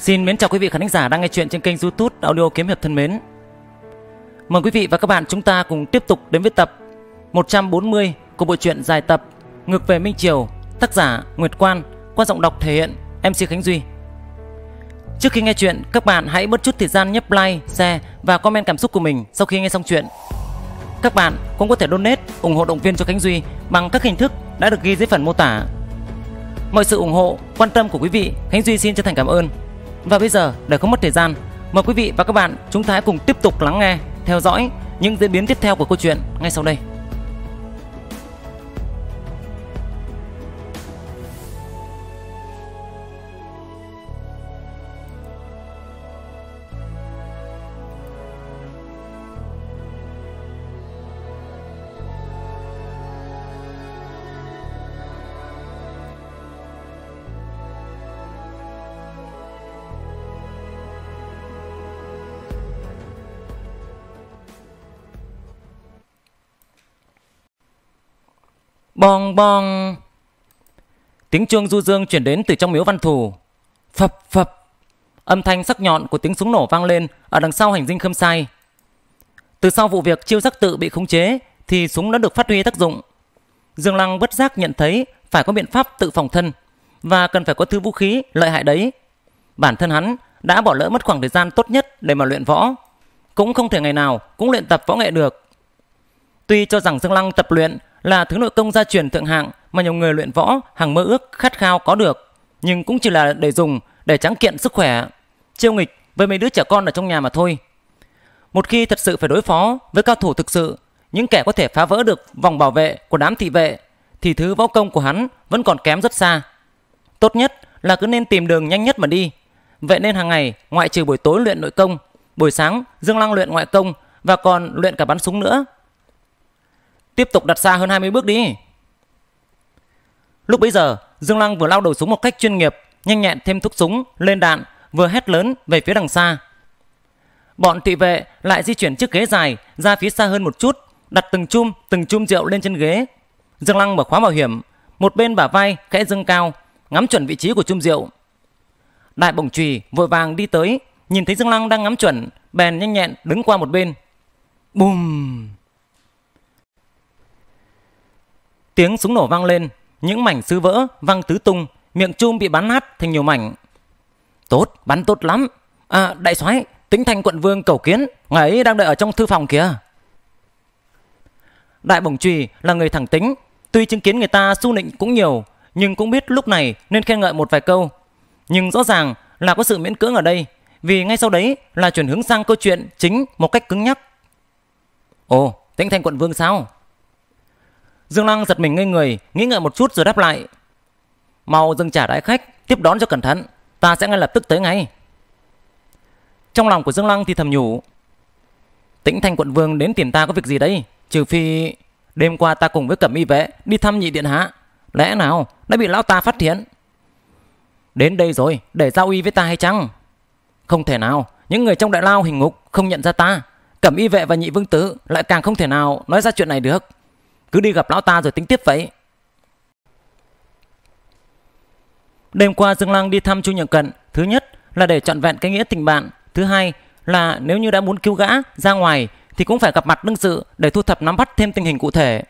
Xin mến chào quý vị khán giả đang nghe chuyện trên kênh youtube Audio Kiếm Hiệp thân mến. Mời quý vị và các bạn chúng ta cùng tiếp tục đến với tập 140 của bộ truyện dài tập Ngược về Minh Triều Tác giả Nguyệt Quan Qua giọng đọc thể hiện MC Khánh Duy. Trước khi nghe chuyện các bạn hãy bớt chút thời gian nhấp like, share và comment cảm xúc của mình sau khi nghe xong chuyện. Các bạn cũng có thể donate ủng hộ động viên cho Khánh Duy bằng các hình thức đã được ghi dưới phần mô tả. Mọi sự ủng hộ, quan tâm của quý vị Khánh Duy xin chân thành cảm ơn và bây giờ để không mất thời gian, mời quý vị và các bạn chúng ta hãy cùng tiếp tục lắng nghe, theo dõi những diễn biến tiếp theo của câu chuyện ngay sau đây. Bong bong. Tiếng chuông du dương chuyển đến từ trong miếu văn thù. Phập phập. Âm thanh sắc nhọn của tiếng súng nổ vang lên ở đằng sau hành dinh khâm sai. Từ sau vụ việc chiêu giác tự bị khống chế thì súng đã được phát huy tác dụng. Dương Lăng bất giác nhận thấy phải có biện pháp tự phòng thân và cần phải có thứ vũ khí lợi hại đấy. Bản thân hắn đã bỏ lỡ mất khoảng thời gian tốt nhất để mà luyện võ. Cũng không thể ngày nào cũng luyện tập võ nghệ được. Tuy cho rằng Dương Lăng tập luyện là thứ nội công gia truyền thượng hạng mà nhiều người luyện võ hàng mơ ước khát khao có được, nhưng cũng chỉ là để dùng để tráng kiện sức khỏe, chiêu nghịch với mấy đứa trẻ con ở trong nhà mà thôi. Một khi thật sự phải đối phó với cao thủ thực sự, những kẻ có thể phá vỡ được vòng bảo vệ của đám thị vệ, thì thứ võ công của hắn vẫn còn kém rất xa. Tốt nhất là cứ nên tìm đường nhanh nhất mà đi. Vậy nên hàng ngày, ngoại trừ buổi tối luyện nội công, buổi sáng Dương Lăng luyện ngoại công và còn luyện cả bắn súng nữa Tiếp tục đặt xa hơn 20 bước đi. Lúc bấy giờ, Dương Lăng vừa lao đầu súng một cách chuyên nghiệp, nhanh nhẹn thêm thuốc súng, lên đạn, vừa hét lớn về phía đằng xa. Bọn thị vệ lại di chuyển chiếc ghế dài ra phía xa hơn một chút, đặt từng chum, từng chum rượu lên trên ghế. Dương Lăng mở khóa bảo hiểm, một bên bả vai khẽ dâng cao, ngắm chuẩn vị trí của chum rượu. Đại bổng trùy vội vàng đi tới, nhìn thấy Dương Lăng đang ngắm chuẩn, bèn nhanh nhẹn đứng qua một bên. Bùm! Tiếng súng nổ vang lên, những mảnh sứ vỡ văng tứ tung, miệng chum bị bắn nát thành nhiều mảnh. Tốt, bắn tốt lắm. À, đại soái, tính thành quận vương cầu kiến, ngài ấy đang đợi ở trong thư phòng kìa. Đại bổng trùy là người thẳng tính, tuy chứng kiến người ta su nịnh cũng nhiều, nhưng cũng biết lúc này nên khen ngợi một vài câu. Nhưng rõ ràng là có sự miễn cưỡng ở đây, vì ngay sau đấy là chuyển hướng sang câu chuyện chính một cách cứng nhắc. Ồ, tính thành quận vương sao? Dương Lăng giật mình ngây người, nghĩ ngợi một chút rồi đáp lại. Mau dừng trả đại khách, tiếp đón cho cẩn thận, ta sẽ ngay lập tức tới ngay. Trong lòng của Dương Lăng thì thầm nhủ. Tĩnh Thanh quận vương đến tìm ta có việc gì đấy? Trừ phi đêm qua ta cùng với cẩm y vệ đi thăm nhị điện hạ. Lẽ nào đã bị lão ta phát hiện? Đến đây rồi, để giao uy với ta hay chăng? Không thể nào, những người trong đại lao hình ngục không nhận ra ta. Cẩm y vệ và nhị vương tử lại càng không thể nào nói ra chuyện này được. Cứ đi gặp lão ta rồi tính tiếp vậy. Đêm qua Dương Lăng đi thăm Chu Nhật Cận, Thứ nhất là để trọn vẹn cái nghĩa tình bạn, Thứ hai là nếu như đã muốn cứu gã ra ngoài Thì cũng phải gặp mặt đương sự Để thu thập nắm bắt thêm tình hình cụ thể.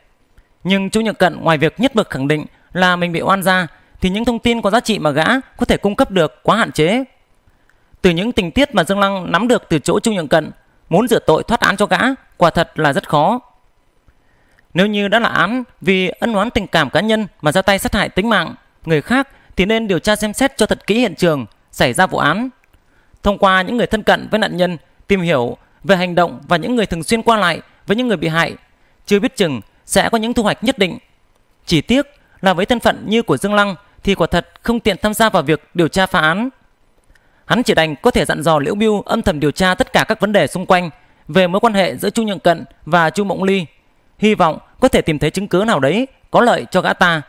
Nhưng Chu Nhật Cận ngoài việc nhất mực khẳng định Là mình bị oan ra Thì những thông tin có giá trị mà gã có thể cung cấp được quá hạn chế. Từ những tình tiết mà Dương Lăng nắm được từ chỗ Chu Nhật Cận, Muốn rửa tội thoát án cho gã Quả thật là rất khó nếu như đã là án vì ân oán tình cảm cá nhân mà ra tay sát hại tính mạng người khác thì nên điều tra xem xét cho thật kỹ hiện trường xảy ra vụ án. Thông qua những người thân cận với nạn nhân tìm hiểu về hành động và những người thường xuyên qua lại với những người bị hại, chưa biết chừng sẽ có những thu hoạch nhất định. Chỉ tiếc là với thân phận như của Dương Lăng thì quả thật không tiện tham gia vào việc điều tra phá án. Hắn chỉ đành có thể dặn dò Liễu Biêu âm thầm điều tra tất cả các vấn đề xung quanh về mối quan hệ giữa Chu Nhượng Cận và Chu Mộng Ly hy vọng có thể tìm thấy chứng cứ nào đấy có lợi cho gã ta.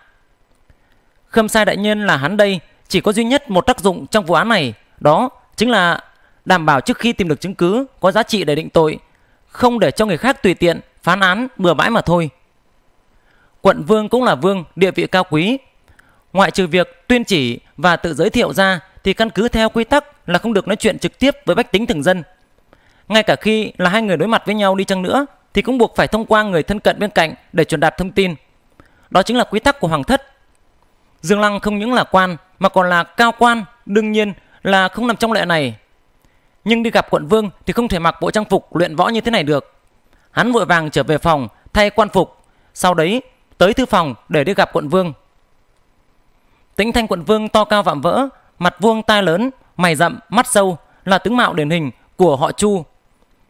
Khâm sai đại nhân là hắn đây chỉ có duy nhất một tác dụng trong vụ án này, đó chính là đảm bảo trước khi tìm được chứng cứ có giá trị để định tội, không để cho người khác tùy tiện phán án bừa bãi mà thôi. Quận vương cũng là vương, địa vị cao quý. Ngoại trừ việc tuyên chỉ và tự giới thiệu ra thì căn cứ theo quy tắc là không được nói chuyện trực tiếp với bách tính thường dân. Ngay cả khi là hai người đối mặt với nhau đi chăng nữa thì cũng buộc phải thông qua người thân cận bên cạnh để truyền đạt thông tin. Đó chính là quy tắc của hoàng thất. Dương Lăng không những là quan mà còn là cao quan, đương nhiên là không nằm trong lệ này. Nhưng đi gặp quận vương thì không thể mặc bộ trang phục luyện võ như thế này được. Hắn vội vàng trở về phòng thay quan phục, sau đấy tới thư phòng để đi gặp quận vương. Tĩnh thanh quận vương to cao vạm vỡ, mặt vuông tai lớn, mày rậm, mắt sâu là tướng mạo điển hình của họ Chu.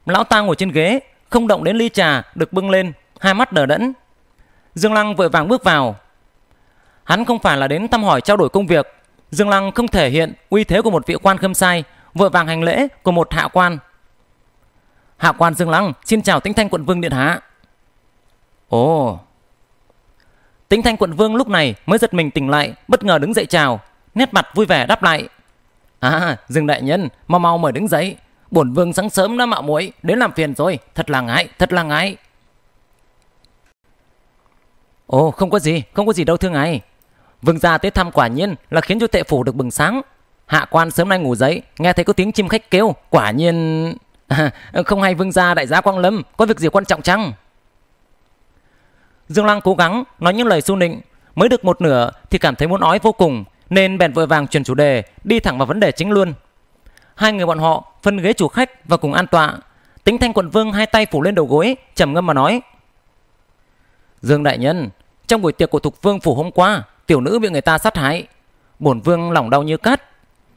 Lão ta ngồi trên ghế, không động đến ly trà được bưng lên, hai mắt đờ đẫn. Dương Lăng vội vàng bước vào. Hắn không phải là đến thăm hỏi trao đổi công việc. Dương Lăng không thể hiện uy thế của một vị quan khâm sai, vội vàng hành lễ của một hạ quan. Hạ quan Dương Lăng, xin chào Tĩnh Thanh quận vương điện hạ. Ồ. Tĩnh Thanh quận vương lúc này mới giật mình tỉnh lại, bất ngờ đứng dậy chào, nét mặt vui vẻ đáp lại. À, Dương đại nhân, mau mau mời đứng dậy. Bổn vương sáng sớm đã mạo muội đến làm phiền rồi, thật là ngại, thật là ngại. Ồ, không có gì, không có gì đâu thưa ngài. Vương gia tới thăm quả nhiên là khiến cho tệ phủ được bừng sáng. Hạ quan sớm nay ngủ dậy, nghe thấy có tiếng chim khách kêu, quả nhiên... À, không hay vương gia đại giá Quang Lâm, có việc gì quan trọng chăng? Dương Lăng cố gắng nói những lời su nịnh, mới được một nửa thì cảm thấy muốn nói vô cùng, nên bèn vội vàng chuyển chủ đề, đi thẳng vào vấn đề chính luôn. Hai người bọn họ phân ghế chủ khách và cùng an tọa. Tính Thanh quận vương hai tay phủ lên đầu gối, trầm ngâm mà nói: Dương đại nhân, trong buổi tiệc của Thục Vương phủ hôm qua, tiểu nữ bị người ta sát hại. Bổn vương lòng đau như cắt.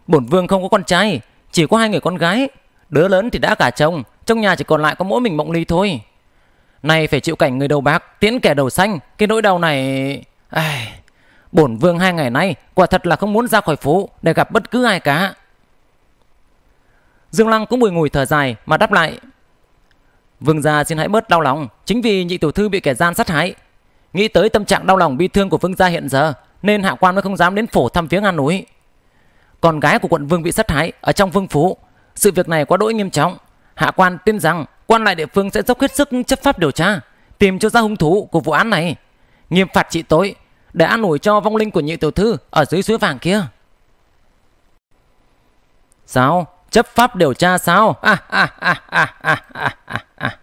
Bổn vương không có con trai, chỉ có hai người con gái. Đứa lớn thì đã cả chồng, trong nhà chỉ còn lại có mỗi mình Mộng Ly thôi. Nay phải chịu cảnh người đầu bạc tiễn kẻ đầu xanh, cái nỗi đau này... Ai... Bổn vương hai ngày nay quả thật là không muốn ra khỏi phố để gặp bất cứ ai cả. Dương Lăng cũng bùi ngùi thở dài mà đáp lại. Vương gia xin hãy bớt đau lòng, chính vì nhị tiểu thư bị kẻ gian sát hại. Nghĩ tới tâm trạng đau lòng bi thương của vương gia hiện giờ, nên hạ quan mới không dám đến phổ thăm viếng an núi. Con gái của quận vương bị sát hại ở trong vương phủ, sự việc này quá đỗi nghiêm trọng. Hạ quan tin rằng quan lại địa phương sẽ dốc hết sức chấp pháp điều tra, tìm cho ra hung thủ của vụ án này, nghiêm phạt trị tội để an ủi cho vong linh của nhị tiểu thư ở dưới suối vàng kia. Sao? Chấp pháp điều tra sao? À, à, à, à, à, à, à, à.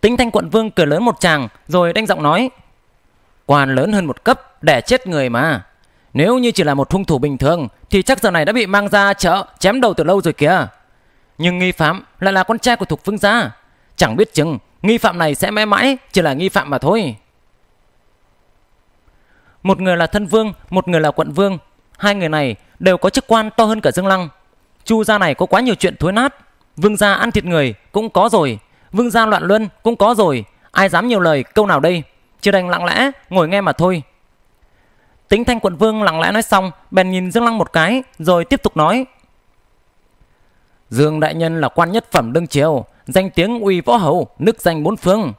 Tính thanh quận vương cười lớn một chàng rồi đanh giọng nói Quan lớn hơn một cấp để chết người mà. Nếu như chỉ là một hung thủ bình thường Thì chắc giờ này đã bị mang ra chợ chém đầu từ lâu rồi kìa. Nhưng nghi phạm lại là con trai của Thục Vương gia. Chẳng biết chừng nghi phạm này sẽ mãi mãi chỉ là nghi phạm mà thôi. Một người là thân vương, một người là quận vương. Hai người này đều có chức quan to hơn cả Dương Lăng. Chu gia này có quá nhiều chuyện thối nát. Vương gia ăn thịt người cũng có rồi. Vương gia loạn luân cũng có rồi. Ai dám nhiều lời câu nào đây? Chỉ đành lặng lẽ ngồi nghe mà thôi. Tính thanh quận vương lặng lẽ nói xong, Bèn nhìn Dương Lăng một cái, Rồi tiếp tục nói. Dương đại nhân là quan nhất phẩm đương triều, Danh tiếng uy võ hầu, Nước danh bốn phương.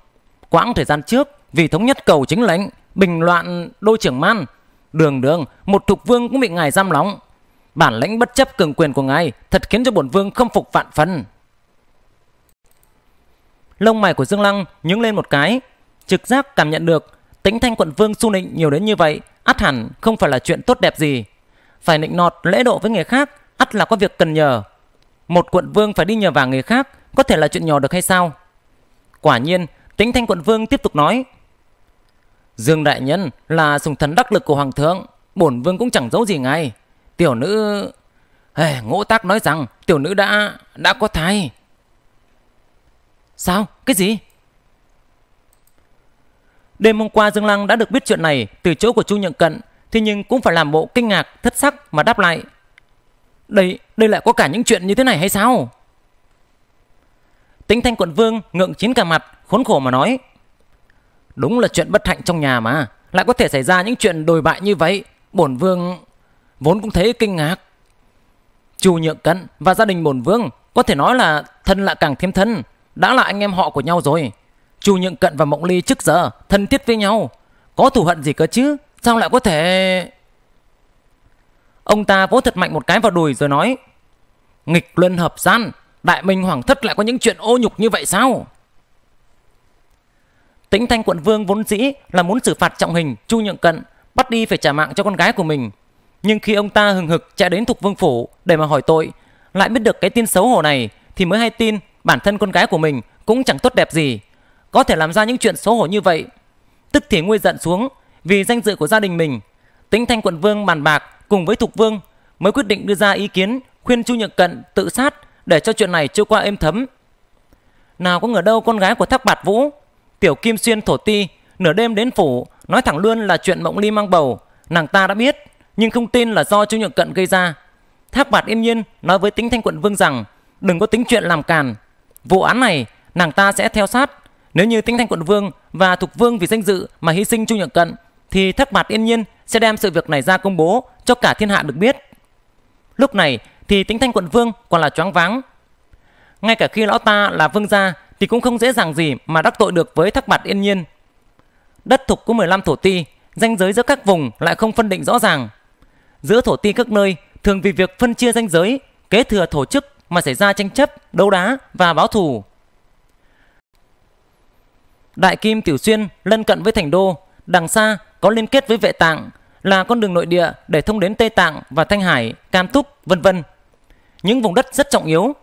Quãng thời gian trước, Vì thống nhất cầu chính lệnh, Bình loạn đôi trưởng man. Đường đường, Một thục vương cũng bị ngài giam lóng Bản lĩnh bất chấp cường quyền của ngài Thật khiến cho bổn vương không phục vạn phần Lông mày của Dương Lăng nhướng lên một cái, trực giác cảm nhận được tính thanh quận vương su nịnh nhiều đến như vậy, ắt hẳn không phải là chuyện tốt đẹp gì. Phải nịnh nọt lễ độ với người khác, ắt là có việc cần nhờ. Một quận vương phải đi nhờ vả người khác, có thể là chuyện nhỏ được hay sao? Quả nhiên, tính thanh quận vương tiếp tục nói. Dương đại nhân là sùng thần đắc lực của hoàng thượng, bổn vương cũng chẳng giấu gì ngài. Tiểu nữ... Hey, ngỗ tác nói rằng tiểu nữ đã đã có thai. Sao? Cái gì? Đêm hôm qua Dương Lăng đã được biết chuyện này từ chỗ của Chu Nhượng Cận, thế nhưng cũng phải làm bộ kinh ngạc, thất sắc mà đáp lại. Đây, đây lại có cả những chuyện như thế này hay sao? Tính Thanh Quận Vương ngượng chín cả mặt, khốn khổ mà nói. Đúng là chuyện bất hạnh trong nhà mà, lại có thể xảy ra những chuyện đồi bại như vậy. Bổn Vương vốn cũng thấy kinh ngạc. Chu Nhượng Cận và gia đình bổn Vương có thể nói là thân lại càng thêm thân, đã là anh em họ của nhau rồi. Chu Nhượng Cận và Mộng Ly trước giờ thân thiết với nhau. Có thù hận gì cơ chứ? Sao lại có thể? Ông ta vỗ thật mạnh một cái vào đùi rồi nói Nghịch luân hợp gian Đại minh hoàng thất lại có những chuyện ô nhục như vậy sao? Tĩnh thanh quận vương vốn dĩ là muốn xử phạt trọng hình Chu Nhượng Cận Bắt đi phải trả mạng cho con gái của mình. Nhưng khi ông ta hừng hực chạy đến Thục Vương Phủ để mà hỏi tội, lại biết được cái tin xấu hổ này thì mới hay tin bản thân con gái của mình cũng chẳng tốt đẹp gì, có thể làm ra những chuyện xấu hổ như vậy. Tức thì nguôi giận xuống vì danh dự của gia đình mình. Tính Thanh quận vương bàn bạc cùng với Thục Vương mới quyết định đưa ra ý kiến khuyên Chu Nhật Cận tự sát để cho chuyện này trôi qua êm thấm. Nào có ngờ đâu con gái của Thác Bạt Vũ, Tiểu Kim Xuyên thổ ti, nửa đêm đến phủ nói thẳng luôn là chuyện Mộng Ly mang bầu, nàng ta đã biết nhưng không tin là do Chu Nhượng Cận gây ra. Thác Bạt yên nhiên nói với Tính Thanh quận vương rằng đừng có tính chuyện làm càn. Vụ án này nàng ta sẽ theo sát. Nếu như Tính Thanh quận vương và Thục Vương vì danh dự mà hy sinh Chu Nhượng Cận thì Thác Bạt yên nhiên sẽ đem sự việc này ra công bố cho cả thiên hạ được biết. Lúc này thì Tính Thanh quận vương còn là choáng váng. Ngay cả khi lão ta là vương gia thì cũng không dễ dàng gì mà đắc tội được với Thác Bạt yên nhiên. Đất thục có 15 thổ ti, danh giới giữa các vùng lại không phân định rõ ràng. Giữa thổ ti các nơi thường vì việc phân chia danh giới, kế thừa thổ chức mà xảy ra tranh chấp, đấu đá và báo thù. Đại Kim Tiểu Xuyên lân cận với thành đô, đằng xa có liên kết với Vệ Tạng, là con đường nội địa để thông đến Tây Tạng và Thanh Hải, Cam Túc, vân vân. Những vùng đất rất trọng yếu.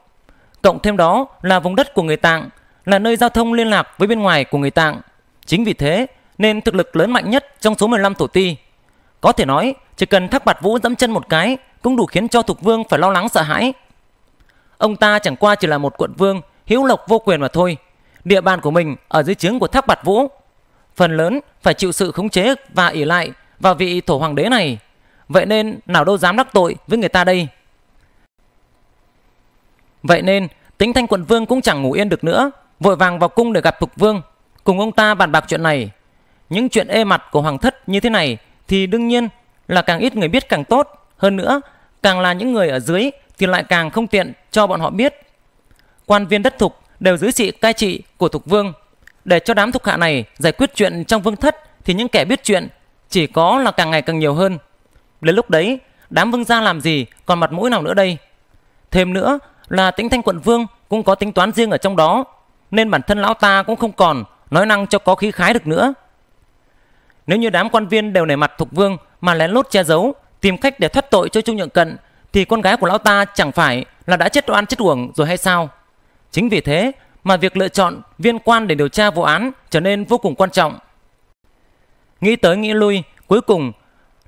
Cộng thêm đó là vùng đất của người Tạng, là nơi giao thông liên lạc với bên ngoài của người Tạng. Chính vì thế nên thực lực lớn mạnh nhất trong số 15 thổ ti. Có thể nói, chỉ cần Thác Bạt Vũ dẫm chân một cái cũng đủ khiến cho Thục Vương phải lo lắng sợ hãi. Ông ta chẳng qua chỉ là một quận vương hữu lộc vô quyền mà thôi. Địa bàn của mình ở dưới trướng của Thác Bạt Vũ, phần lớn phải chịu sự khống chế và ỷ lại vào vị thổ hoàng đế này. Vậy nên nào đâu dám đắc tội với người ta đây. Vậy nên tính thanh quận vương cũng chẳng ngủ yên được nữa, vội vàng vào cung để gặp Thục Vương, cùng ông ta bàn bạc chuyện này. Những chuyện ê mặt của hoàng thất như thế này thì đương nhiên là càng ít người biết càng tốt. Hơn nữa, càng là những người ở dưới thì lại càng không tiện cho bọn họ biết. Quan viên đất thục đều dưới sự cai trị của thục vương. Để cho đám thục hạ này giải quyết chuyện trong vương thất thì những kẻ biết chuyện chỉ có là càng ngày càng nhiều hơn. Đến lúc đấy, đám vương gia làm gì còn mặt mũi nào nữa đây? Thêm nữa là tính thanh quận vương cũng có tính toán riêng ở trong đó, nên bản thân lão ta cũng không còn nói năng cho có khí khái được nữa. Nếu như đám quan viên đều nể mặt thục vương mà lén lút che giấu, tìm cách để thoát tội cho Trung Nhượng Cận, thì con gái của lão ta chẳng phải là đã chết oan chết uổng rồi hay sao? Chính vì thế mà việc lựa chọn viên quan để điều tra vụ án trở nên vô cùng quan trọng. Nghĩ tới nghĩ lui, cuối cùng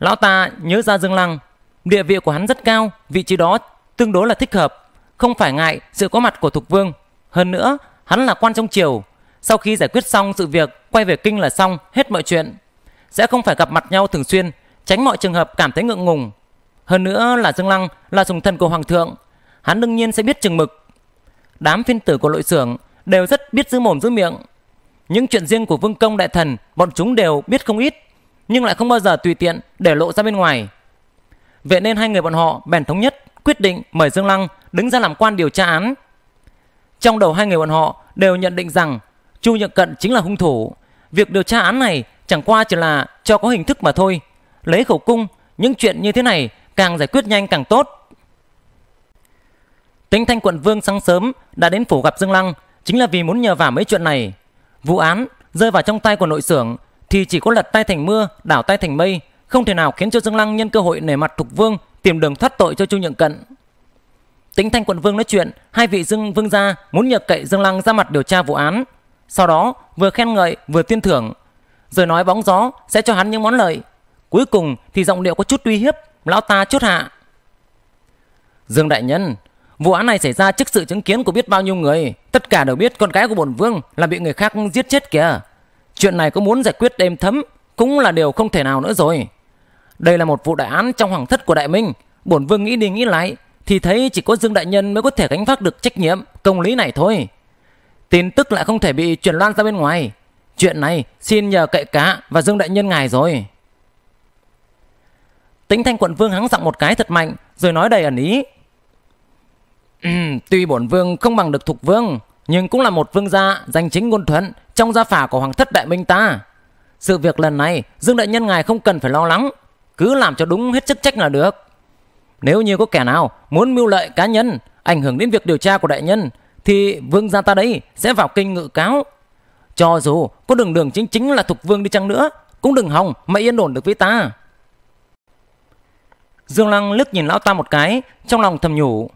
lão ta nhớ ra Dương Lăng, địa vị của hắn rất cao, vị trí đó tương đối là thích hợp, không phải ngại sự có mặt của Thục Vương. Hơn nữa, hắn là quan trong triều, sau khi giải quyết xong sự việc, quay về kinh là xong hết mọi chuyện. Sẽ không phải gặp mặt nhau thường xuyên, tránh mọi trường hợp cảm thấy ngượng ngùng. Hơn nữa là Dương Lăng là sùng thần của Hoàng thượng, hắn đương nhiên sẽ biết chừng mực. Đám phiên tử của nội xưởng đều rất biết giữ mồm giữ miệng. Những chuyện riêng của vương công đại thần bọn chúng đều biết không ít, nhưng lại không bao giờ tùy tiện để lộ ra bên ngoài. Vậy nên hai người bọn họ bèn thống nhất quyết định mời Dương Lăng đứng ra làm quan điều tra án. Trong đầu hai người bọn họ đều nhận định rằng Chu Nhật Cận chính là hung thủ. Việc điều tra án này chẳng qua chỉ là cho có hình thức mà thôi. Lấy khẩu cung, những chuyện như thế này càng giải quyết nhanh càng tốt. Tính Thanh quận Vương sáng sớm đã đến phủ gặp Dương Lăng chính là vì muốn nhờ vả mấy chuyện này. Vụ án rơi vào trong tay của nội xưởng thì chỉ có lật tay thành mưa, đảo tay thành mây, không thể nào khiến cho Dương Lăng nhân cơ hội nể mặt Thục Vương tìm đường thoát tội cho Chu Nhượng Cận. Tính Thanh quận Vương nói chuyện, hai vị Dương Vương gia muốn nhờ cậy Dương Lăng ra mặt điều tra vụ án. Sau đó vừa khen ngợi vừa tuyên thưởng, rồi nói bóng gió sẽ cho hắn những món lợi. Cuối cùng thì giọng điệu có chút uy hiếp, lão ta chốt hạ. Dương đại nhân, vụ án này xảy ra trước sự chứng kiến của biết bao nhiêu người, tất cả đều biết con gái của bổn vương là bị người khác giết chết kìa. Chuyện này có muốn giải quyết êm thấm cũng là điều không thể nào nữa rồi. Đây là một vụ đại án trong hoàng thất của đại minh, bổn vương nghĩ đi nghĩ lại thì thấy chỉ có Dương đại nhân mới có thể gánh vác được trách nhiệm công lý này thôi. Tin tức lại không thể bị truyền loan ra bên ngoài. Chuyện này xin nhờ cậy cá và Dương đại nhân ngài rồi. Tính thanh quận vương hắng giọng một cái thật mạnh rồi nói đầy ẩn ý. Ừ, tuy bổn vương không bằng được thục vương nhưng cũng là một vương gia danh chính ngôn thuận trong gia phả của hoàng thất đại minh ta. Sự việc lần này Dương đại nhân ngài không cần phải lo lắng, cứ làm cho đúng hết chức trách là được. Nếu như có kẻ nào muốn mưu lợi cá nhân ảnh hưởng đến việc điều tra của đại nhân thì vương gia ta đấy sẽ vào kinh ngự cáo. Cho dù có đường đường chính chính là thục vương đi chăng nữa cũng đừng hòng mà yên ổn được với ta. Dương Lăng lướt nhìn lão ta một cái, trong lòng thầm nhủ.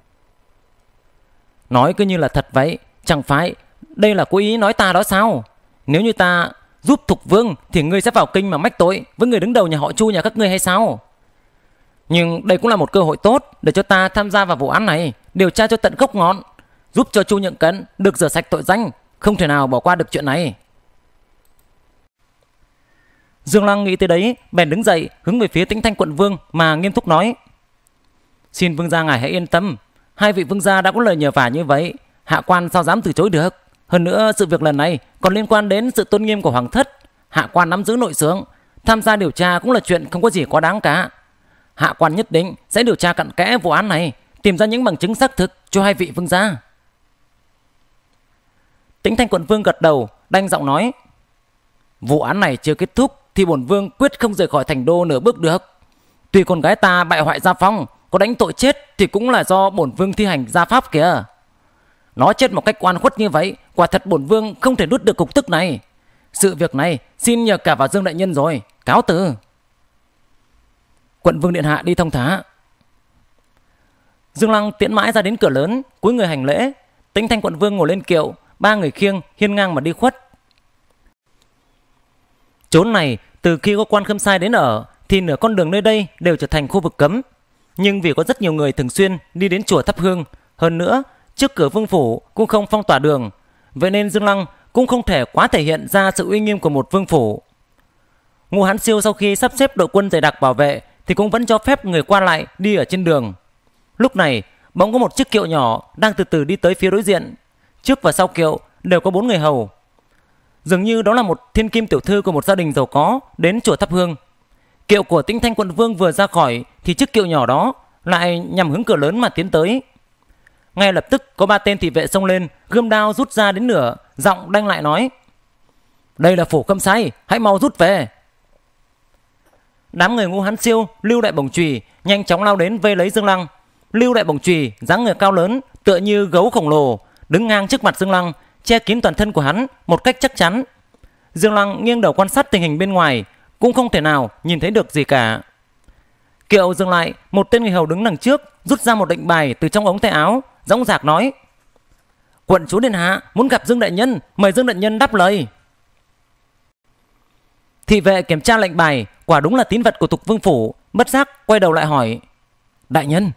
Nói cứ như là thật vậy, chẳng phải đây là cố ý nói ta đó sao? Nếu như ta giúp Thục Vương thì ngươi sẽ vào kinh mà mách tội với người đứng đầu nhà họ Chu nhà các ngươi hay sao? Nhưng đây cũng là một cơ hội tốt để cho ta tham gia vào vụ án này, điều tra cho tận gốc ngọn, giúp cho Chu Nhượng Cấn được rửa sạch tội danh, không thể nào bỏ qua được chuyện này. Dương Lăng nghĩ tới đấy, bèn đứng dậy, hướng về phía Tĩnh Thanh quận vương mà nghiêm túc nói: "Xin vương gia ngài hãy yên tâm, hai vị vương gia đã có lời nhờ vả như vậy, hạ quan sao dám từ chối được? Hơn nữa, sự việc lần này còn liên quan đến sự tôn nghiêm của hoàng thất, hạ quan nắm giữ nội xướng, tham gia điều tra cũng là chuyện không có gì quá đáng cả. Hạ quan nhất định sẽ điều tra cặn kẽ vụ án này, tìm ra những bằng chứng xác thực cho hai vị vương gia." Tĩnh Thanh quận vương gật đầu, đanh giọng nói: "Vụ án này chưa kết thúc thì bổn vương quyết không rời khỏi thành đô nửa bước được. Tuy con gái ta bại hoại gia phong, có đánh tội chết thì cũng là do bổn vương thi hành gia pháp kìa. Nó chết một cách oan khuất như vậy, quả thật bổn vương không thể nuốt được cục tức này. Sự việc này xin nhờ cả vào Dương đại nhân rồi, cáo từ. Quận vương điện hạ đi thông thả. Dương Lăng tiễn mãi ra đến cửa lớn, cúi người hành lễ. Tĩnh Thanh quận vương ngồi lên kiệu, ba người khiêng hiên ngang mà đi khuất. Chốn này từ khi có quan khâm sai đến ở thì nửa con đường nơi đây đều trở thành khu vực cấm. Nhưng vì có rất nhiều người thường xuyên đi đến chùa thắp hương, hơn nữa trước cửa vương phủ cũng không phong tỏa đường, vậy nên Dương Lăng cũng không thể quá thể hiện ra sự uy nghiêm của một vương phủ. Ngô Hán Siêu sau khi sắp xếp đội quân dày đặc bảo vệ thì cũng vẫn cho phép người qua lại đi ở trên đường. Lúc này, bỗng có một chiếc kiệu nhỏ đang từ từ đi tới phía đối diện. Trước và sau kiệu đều có bốn người hầu. Dường như đó là một thiên kim tiểu thư của một gia đình giàu có đến chùa thắp hương. Kiệu của Tinh Thanh quận vương vừa ra khỏi thì chiếc kiệu nhỏ đó lại nhằm hướng cửa lớn mà tiến tới. Ngay lập tức có ba tên thị vệ xông lên, gươm đao rút ra đến nửa, giọng đanh lại nói: "Đây là phủ câm sai, hãy mau rút về." Đám người ngu hắn siêu, Lưu Đại Bổng Trùy nhanh chóng lao đến vây lấy Dương Lăng. Lưu Đại Bổng Trùy dáng người cao lớn, tựa như gấu khổng lồ, đứng ngang trước mặt Dương Lăng, che kín toàn thân của hắn một cách chắc chắn. Dương Lăng nghiêng đầu quan sát tình hình bên ngoài, cũng không thể nào nhìn thấy được gì cả. Kiệu dừng lại, một tên người hầu đứng đằng trước, rút ra một lệnh bài từ trong ống tay áo, dõng dạc nói: "Quận chúa điện hạ muốn gặp Dương đại nhân, mời Dương đại nhân đáp lời." Thị vệ kiểm tra lệnh bài, quả đúng là tín vật của Tục Vương phủ, bất giác quay đầu lại hỏi: "Đại nhân?"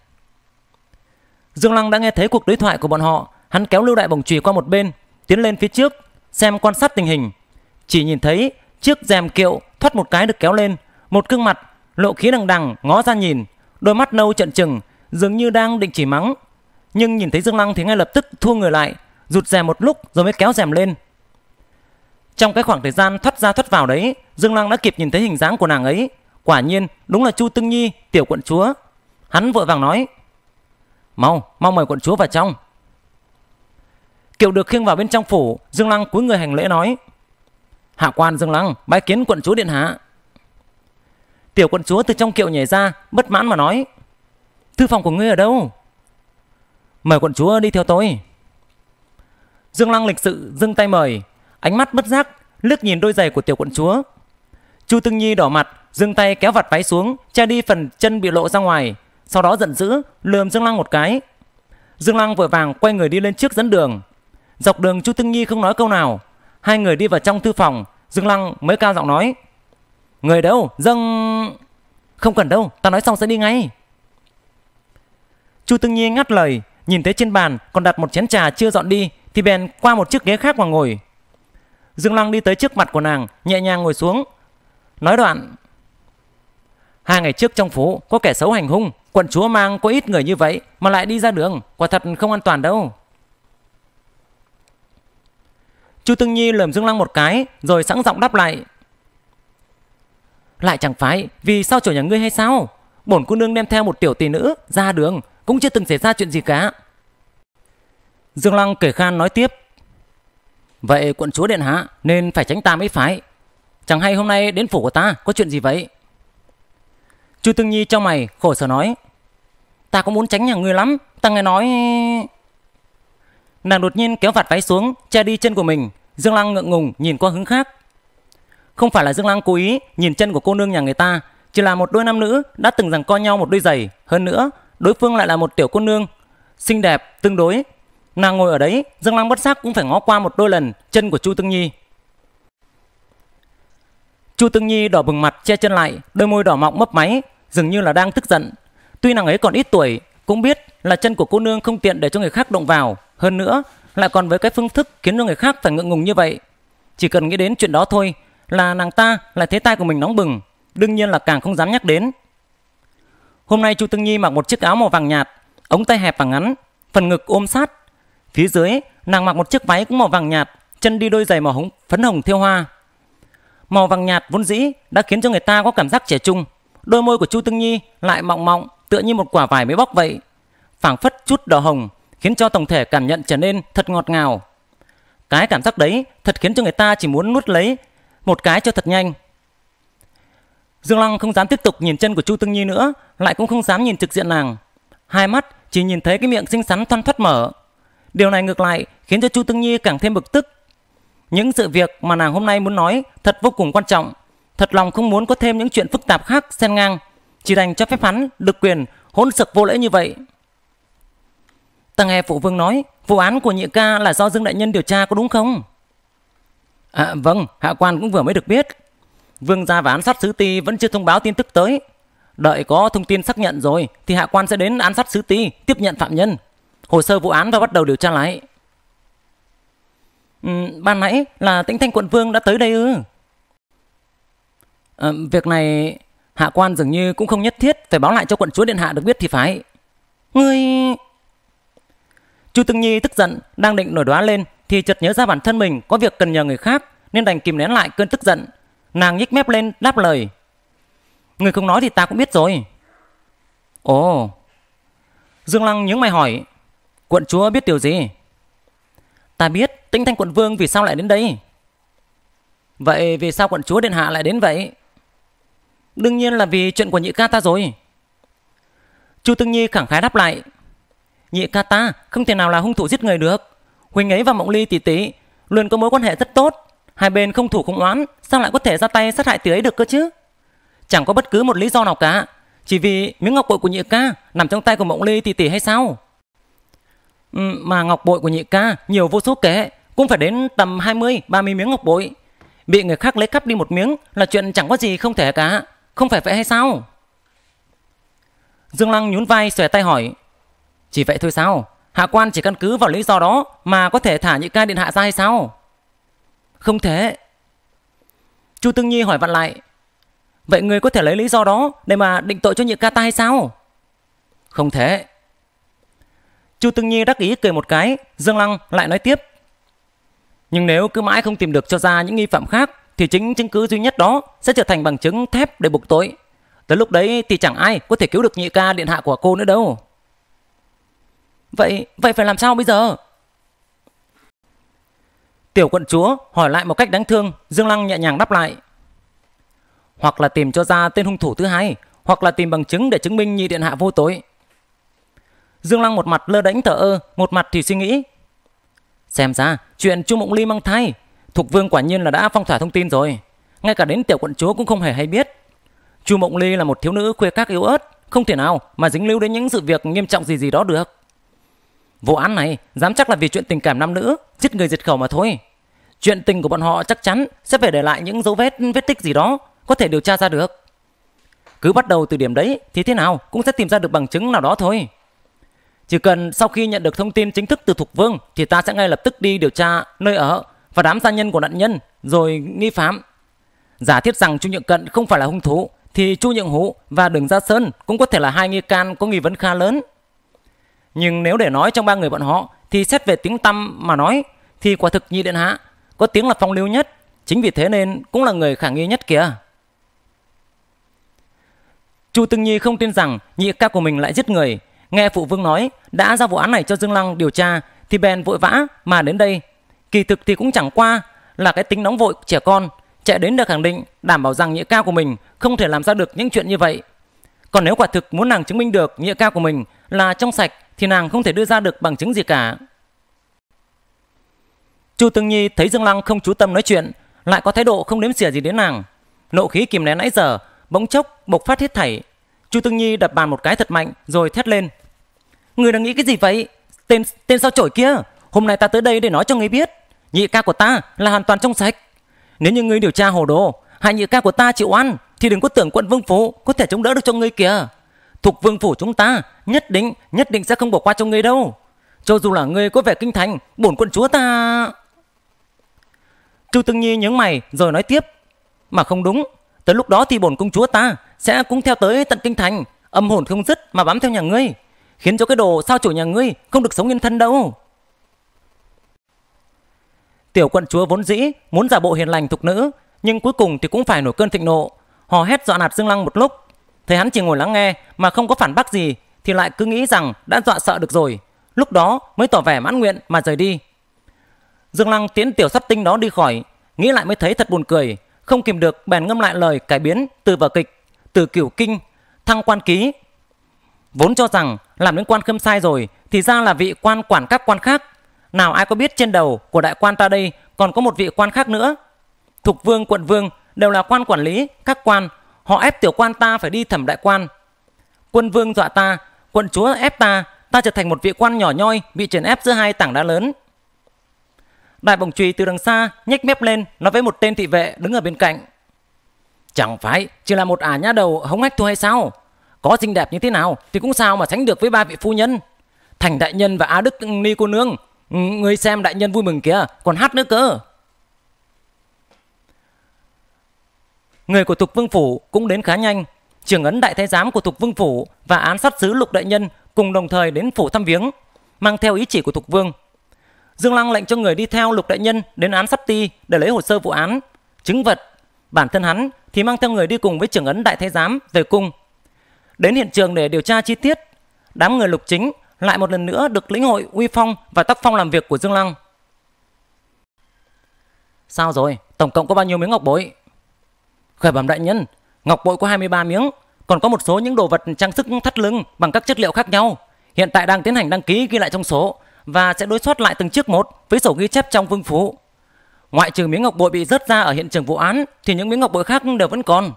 Dương Lăng đã nghe thấy cuộc đối thoại của bọn họ, hắn kéo Lưu Đại Bổng chùy qua một bên, tiến lên phía trước xem quan sát tình hình. Chỉ nhìn thấy chiếc rèm kiệu thoát một cái được kéo lên, một gương mặt lộ khí đằng đằng ngó ra nhìn, đôi mắt nâu trận trừng, dường như đang định chỉ mắng. Nhưng nhìn thấy Dương Lăng thì ngay lập tức thua người lại, rụt rèm một lúc rồi mới kéo rèm lên. Trong cái khoảng thời gian thoát ra thoát vào đấy, Dương Lăng đã kịp nhìn thấy hình dáng của nàng ấy. Quả nhiên, đúng là Chu Tưng Nhi, tiểu quận chúa. Hắn vội vàng nói: "Mau, mau mời quận chúa vào trong." Kiệu được khiêng vào bên trong phủ, Dương Lăng cúi người hành lễ nói: "Hạ quan Dương Lăng, bái kiến quận chúa điện hạ." Tiểu quận chúa từ trong kiệu nhảy ra, bất mãn mà nói: "Thư phòng của ngươi ở đâu?" "Mời quận chúa đi theo tôi." Dương Lăng lịch sự dâng tay mời, ánh mắt bất giác liếc nhìn đôi giày của tiểu quận chúa. Chu Tương Nhi đỏ mặt, dâng tay kéo vạt váy xuống, che đi phần chân bị lộ ra ngoài, sau đó giận dữ lườm Dương Lăng một cái. Dương Lăng vội vàng quay người đi lên trước dẫn đường. Dọc đường Chu Tương Nhi không nói câu nào. Hai người đi vào trong thư phòng, Dương Lăng mới cao giọng nói: "Người đâu? Dâng Không cần đâu, ta nói xong sẽ đi ngay." Chu Tương Nhi ngắt lời, nhìn thấy trên bàn còn đặt một chén trà chưa dọn đi thì bèn qua một chiếc ghế khác mà ngồi. Dương Lăng đi tới trước mặt của nàng, nhẹ nhàng ngồi xuống. Nói đoạn, hai ngày trước trong phố có kẻ xấu hành hung, quận chúa mang có ít người như vậy mà lại đi ra đường, quả thật không an toàn đâu. Chu Tương Nhi lườm Dương Lăng một cái rồi sẵn giọng đáp lại. Lại chẳng phải vì sao chủ nhà ngươi hay sao? Bổn cô nương đem theo một tiểu tỷ nữ ra đường cũng chưa từng xảy ra chuyện gì cả. Dương Lăng kể khan nói tiếp. Vậy quận chúa điện hạ nên phải tránh ta mới phải. Chẳng hay hôm nay đến phủ của ta có chuyện gì vậy? Chu Tương Nhi trong mày khổ sở nói. Ta cũng muốn tránh nhà ngươi lắm. Ta nghe nói... Nàng đột nhiên kéo vạt váy xuống, che đi chân của mình. Dương Lăng ngượng ngùng nhìn qua hướng khác. Không phải là Dương Lăng cố ý nhìn chân của cô nương nhà người ta, chỉ là một đôi nam nữ đã từng rằng co nhau một đôi giày. Hơn nữa, đối phương lại là một tiểu cô nương xinh đẹp tương đối. Nàng ngồi ở đấy, Dương Lăng bất giác cũng phải ngó qua một đôi lần chân của Chu Tương Nhi. Chu Tương Nhi đỏ bừng mặt che chân lại, đôi môi đỏ mọng mấp máy, dường như là đang tức giận. Tuy nàng ấy còn ít tuổi, cũng biết là chân của cô nương không tiện để cho người khác động vào. Hơn nữa, lại còn với cái phương thức khiến cho người khác phải ngượng ngùng như vậy. Chỉ cần nghĩ đến chuyện đó thôi là nàng ta lại thấy tai của mình nóng bừng, đương nhiên là càng không dám nhắc đến. Hôm nay Chu Tương Nhi mặc một chiếc áo màu vàng nhạt, ống tay hẹp và ngắn, phần ngực ôm sát. Phía dưới, nàng mặc một chiếc váy cũng màu vàng nhạt, chân đi đôi giày màu hồng, phấn hồng thiêu hoa. Màu vàng nhạt vốn dĩ đã khiến cho người ta có cảm giác trẻ trung. Đôi môi của Chu Tương Nhi lại mọng mọng, tựa như một quả vải mới bóc vậy. phảng phất chút đỏ hồng, khiến cho tổng thể cảm nhận trở nên thật ngọt ngào. Cái cảm giác đấy thật khiến cho người ta chỉ muốn nuốt lấy một cái cho thật nhanh. Dương Lăng không dám tiếp tục nhìn chân của Chu Tương Nhi nữa, lại cũng không dám nhìn trực diện nàng. Hai mắt chỉ nhìn thấy cái miệng xinh xắn thoăn thoắt mở. Điều này ngược lại khiến cho Chu Tương Nhi càng thêm bực tức. Những sự việc mà nàng hôm nay muốn nói thật vô cùng quan trọng. Thật lòng không muốn có thêm những chuyện phức tạp khác xen ngang. Chỉ đành cho phép hắn được quyền hỗn sực vô lễ như vậy. Ta nghe phụ vương nói vụ án của nhị ca là do Dương Đại Nhân điều tra có đúng không? À, vâng, hạ quan cũng vừa mới được biết. Vương gia và án sát sứ ti vẫn chưa thông báo tin tức tới. Đợi có thông tin xác nhận rồi thì hạ quan sẽ đến án sát sứ ti tiếp nhận phạm nhân. Hồ sơ vụ án và bắt đầu điều tra lại. Ừ, ban nãy là tĩnh thanh quận vương đã tới đây ư? À, việc này hạ quan dường như cũng không nhất thiết phải báo lại cho quận chúa điện hạ được biết thì phải. Ngươi... Chu Tương Nhi tức giận, đang định nổi đoá lên thì chợt nhớ ra bản thân mình có việc cần nhờ người khác nên đành kìm nén lại cơn tức giận. Nàng nhích mép lên đáp lời. Người không nói thì ta cũng biết rồi. Ồ. Dương Lăng nhướng mày hỏi. Quận chúa biết điều gì? Ta biết tinh thanh quận vương vì sao lại đến đây. Vậy vì sao quận chúa Điện Hạ lại đến vậy? Đương nhiên là vì chuyện của nhị ca ta rồi. Chu Tương Nhi khẳng khái đáp lại. Nhị ca ta không thể nào là hung thủ giết người được. Huỳnh ấy và Mộng Ly tỷ tỷ luôn có mối quan hệ rất tốt. Hai bên không thủ không oán, sao lại có thể ra tay sát hại tỷ ấy được cơ chứ? Chẳng có bất cứ một lý do nào cả. Chỉ vì miếng ngọc bội của nhị ca nằm trong tay của Mộng Ly tỷ tỷ hay sao? Ừ, mà ngọc bội của nhị ca nhiều vô số kể, cũng phải đến tầm 20, 30 miếng ngọc bội. Bị người khác lấy cắp đi một miếng là chuyện chẳng có gì không thể cả. Không phải vậy hay sao? Dương Lăng nhún vai xòe tay hỏi. Chỉ vậy thôi sao? Hạ quan chỉ căn cứ vào lý do đó mà có thể thả nhị ca điện hạ ra hay sao? Không thể. Chu Tương Nhi hỏi vặn lại. Vậy người có thể lấy lý do đó để mà định tội cho nhị ca ta hay sao? Không thể. Chu Tương Nhi đắc ý cười một cái, Dương Lăng lại nói tiếp. Nhưng nếu cứ mãi không tìm được cho ra những nghi phạm khác thì chính chứng cứ duy nhất đó sẽ trở thành bằng chứng thép để buộc tội. Tới lúc đấy thì chẳng ai có thể cứu được nhị ca điện hạ của cô nữa đâu. Vậy, vậy phải làm sao bây giờ? Tiểu quận chúa hỏi lại một cách đáng thương, Dương Lăng nhẹ nhàng đáp lại. Hoặc là tìm cho ra tên hung thủ thứ hai, hoặc là tìm bằng chứng để chứng minh nhị điện hạ vô tội. Dương Lăng một mặt lơ đánh thở ơ, một mặt thì suy nghĩ. Xem ra, chuyện Chu Mộng Ly mang thai, Thục Vương quả nhiên là đã phong tỏa thông tin rồi. Ngay cả đến tiểu quận chúa cũng không hề hay biết. Chu Mộng Ly là một thiếu nữ khuê các yếu ớt, không thể nào mà dính lưu đến những sự việc nghiêm trọng gì gì đó được. Vụ án này dám chắc là vì chuyện tình cảm nam nữ, giết người diệt khẩu mà thôi. Chuyện tình của bọn họ chắc chắn sẽ phải để lại những dấu vết vết tích gì đó có thể điều tra ra được. Cứ bắt đầu từ điểm đấy thì thế nào cũng sẽ tìm ra được bằng chứng nào đó thôi. Chỉ cần sau khi nhận được thông tin chính thức từ Thục Vương thì ta sẽ ngay lập tức đi điều tra nơi ở và đám gia nhân của nạn nhân rồi nghi phạm. Giả thiết rằng Chu Nhượng Cận không phải là hung thủ thì Chu Nhượng Hữu và Đường Gia Sơn cũng có thể là hai nghi can có nghi vấn khá lớn. Nhưng nếu để nói trong ba người bọn họ, thì xét về tiếng tâm mà nói, thì quả thực Nhị Điện Hạ có tiếng là phong lưu nhất. Chính vì thế nên cũng là người khả nghi nhất kìa. Chu Tương Nhi không tin rằng nhị ca của mình lại giết người. Nghe phụ vương nói, đã ra vụ án này cho Dương Lăng điều tra, thì bèn vội vã mà đến đây. Kỳ thực thì cũng chẳng qua là cái tính nóng vội trẻ con, chạy đến được khẳng định đảm bảo rằng nhị ca của mình không thể làm ra được những chuyện như vậy. Còn nếu quả thực muốn nàng chứng minh được nhị ca của mình là trong sạch thì nàng không thể đưa ra được bằng chứng gì cả. Chu Tương Nhi thấy Dương Lăng không chú tâm nói chuyện, lại có thái độ không đếm xỉa gì đến nàng. Nộ khí kìm nén nãy giờ bỗng chốc bộc phát hết thảy. Chu Tương Nhi đập bàn một cái thật mạnh rồi thét lên. Người đang nghĩ cái gì vậy? Tên tên sao chổi kia, hôm nay ta tới đây để nói cho ngươi biết, nhị ca của ta là hoàn toàn trong sạch. Nếu như ngươi điều tra hồ đồ, hại nhị ca của ta chịu oan thì đừng có tưởng quận Vương phủ có thể chống đỡ được cho ngươi kìa. Thuộc Vương phủ chúng ta nhất định nhất định sẽ không bỏ qua cho ngươi đâu. Cho dù là ngươi có vẻ kinh thành, bổn quận chúa ta Chu Tương Nhi nhướng mày rồi nói tiếp, mà không đúng, tới lúc đó thì bổn công chúa ta sẽ cũng theo tới tận kinh thành, âm hồn không dứt mà bám theo nhà ngươi, khiến cho cái đồ sao chủ nhà ngươi không được sống yên thân đâu. Tiểu quận chúa vốn dĩ muốn giả bộ hiền lành thục nữ, nhưng cuối cùng thì cũng phải nổi cơn thịnh nộ, hò hét dọa nạt Dương Lăng một lúc. Thấy hắn chỉ ngồi lắng nghe mà không có phản bác gì thì lại cứ nghĩ rằng đã dọa sợ được rồi, lúc đó mới tỏ vẻ mãn nguyện mà rời đi. Dương Lăng tiến tiểu sắp tinh đó đi khỏi, nghĩ lại mới thấy thật buồn cười, không kìm được bèn ngâm lại lời cải biến từ vở kịch, từ kiểu kinh, thăng quan ký. Vốn cho rằng làm đến quan khâm sai rồi, thì ra là vị quan quản các quan khác. Nào ai có biết trên đầu của đại quan ta đây còn có một vị quan khác nữa. Thục vương, quận vương đều là quan quản lý, các quan. Họ ép tiểu quan ta phải đi thẩm đại quan. Quân vương dọa ta, quận chúa ép ta, ta trở thành một vị quan nhỏ nhoi bị chèn ép giữa hai tảng đá lớn. Đại bổng trùy từ đằng xa nhếch mép lên nói với một tên thị vệ đứng ở bên cạnh. Chẳng phải chỉ là một ả nhá đầu hống hách thôi hay sao? Có xinh đẹp như thế nào thì cũng sao mà sánh được với ba vị phu nhân. Thành đại nhân và Á Đức Ni cô nương. Người xem đại nhân vui mừng kìa, còn hát nữa cơ. Người của Tục Vương Phủ cũng đến khá nhanh. Trưởng ấn đại thái giám của Tục Vương Phủ và án sát sứ Lục Đại Nhân cùng đồng thời đến phủ thăm viếng, mang theo ý chỉ của Tục Vương. Dương Lăng lệnh cho người đi theo Lục Đại Nhân đến án sát ti để lấy hồ sơ vụ án, chứng vật. Bản thân hắn thì mang theo người đi cùng với trưởng ấn đại thái giám về cung. Đến hiện trường để điều tra chi tiết, đám người lục chính lại một lần nữa được lĩnh hội uy phong và tác phong làm việc của Dương Lăng. Sao rồi? Tổng cộng có bao nhiêu miếng ngọc bội? Khởi bẩm đại nhân, ngọc bội có 23 miếng, còn có một số những đồ vật trang sức thắt lưng bằng các chất liệu khác nhau. Hiện tại đang tiến hành đăng ký ghi lại trong số và sẽ đối soát lại từng chiếc một với sổ ghi chép trong vương phủ. Ngoại trừ miếng ngọc bội bị rớt ra ở hiện trường vụ án thì những miếng ngọc bội khác đều vẫn còn.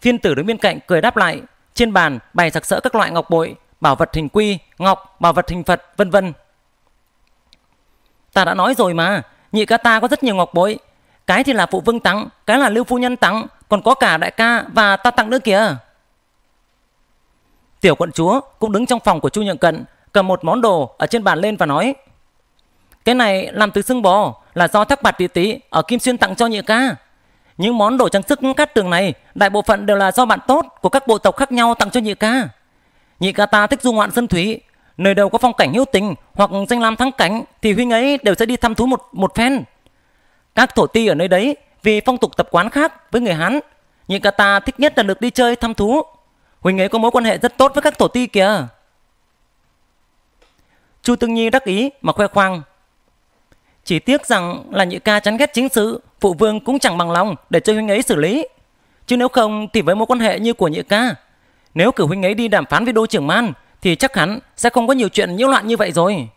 Phiên tử đứng bên cạnh cười đáp lại, trên bàn bày sặc sỡ các loại ngọc bội, bảo vật hình quy, ngọc, bảo vật hình Phật, vân vân. Ta đã nói rồi mà, nhị ca ta có rất nhiều ngọc bội, cái thì là phụ vương tặng, cái là lưu phu nhân tặng, còn có cả đại ca và ta tặng nữa kìa. Tiểu quận chúa cũng đứng trong phòng của Chu Nhượng Cận, cầm một món đồ ở trên bàn lên và nói Cái này làm từ xương bò là do thác bạt tỷ tỷ ở Kim Xuyên tặng cho nhị ca. Những món đồ trang sức cát tường này đại bộ phận đều là do bạn tốt của các bộ tộc khác nhau tặng cho nhị ca. Nhị ca ta thích du ngoạn sân thủy, nơi đâu có phong cảnh hữu tình hoặc danh lam thắng cảnh thì huynh ấy đều sẽ đi thăm thú một một phen. Các thổ ti ở nơi đấy vì phong tục tập quán khác với người Hán, Nhưng ca ta thích nhất là được đi chơi thăm thú. huỳnh ấy có mối quan hệ rất tốt với các thổ ti kìa. Chu Tương Nhi đắc ý mà khoe khoang. Chỉ tiếc rằng là nhị ca chán ghét chính sự, phụ vương cũng chẳng bằng lòng để cho huynh ấy xử lý. Chứ nếu không thì với mối quan hệ như của nhị ca, nếu cử huynh ấy đi đàm phán với đô trưởng man thì chắc hẳn sẽ không có nhiều chuyện nhiễu loạn như vậy rồi.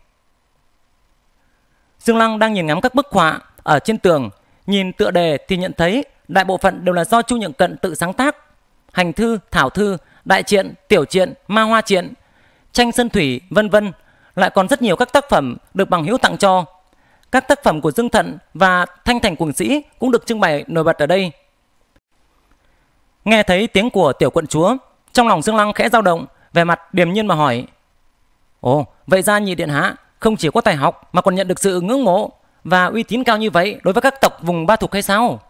Dương Lăng đang nhìn ngắm các bức họa ở trên tường, nhìn tựa đề thì nhận thấy đại bộ phận đều là do Chu Nhượng Cận tự sáng tác. Hành thư, thảo thư, đại truyện, tiểu truyện, ma hoa truyện, tranh sơn thủy, vân vân lại còn rất nhiều các tác phẩm được bằng hữu tặng cho. Các tác phẩm của Dương Thận và Thanh Thành Quần Sĩ cũng được trưng bày nổi bật ở đây. Nghe thấy tiếng của tiểu quận chúa, trong lòng Dương Lăng khẽ dao động, về mặt điềm nhiên mà hỏi. Ồ, vậy ra nhị điện hạ không chỉ có tài học mà còn nhận được sự ngưỡng mộ và uy tín cao như vậy đối với các tộc vùng ba thục hay sao?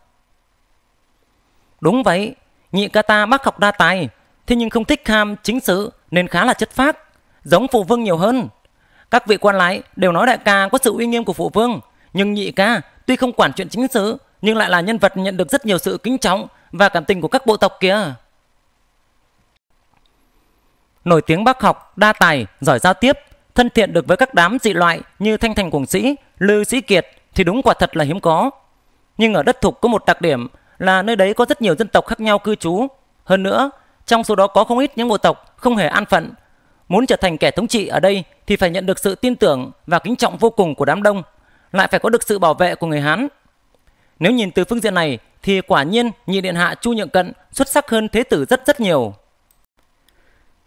Đúng vậy, nhị ca ta bác học đa tài, thế nhưng không thích ham chính sự nên khá là chất phác, giống phụ vương nhiều hơn. Các vị quan lại đều nói đại ca có sự uy nghiêm của phụ vương, nhưng nhị ca tuy không quản chuyện chính sự nhưng lại là nhân vật nhận được rất nhiều sự kính trọng và cảm tình của các bộ tộc kia. Nổi tiếng bác học, đa tài, giỏi giao tiếp, thân thiện được với các đám dị loại như thanh thành quảng sĩ, lư sĩ kiệt thì đúng quả thật là hiếm có. Nhưng ở đất thục có một đặc điểm là nơi đấy có rất nhiều dân tộc khác nhau cư trú. Hơn nữa, trong số đó có không ít những bộ tộc không hề an phận Muốn trở thành kẻ thống trị ở đây thì phải nhận được sự tin tưởng và kính trọng vô cùng của đám đông, lại phải có được sự bảo vệ của người Hán. Nếu nhìn từ phương diện này thì quả nhiên nhị điện hạ Chu Nhượng Cận xuất sắc hơn thế tử rất rất nhiều.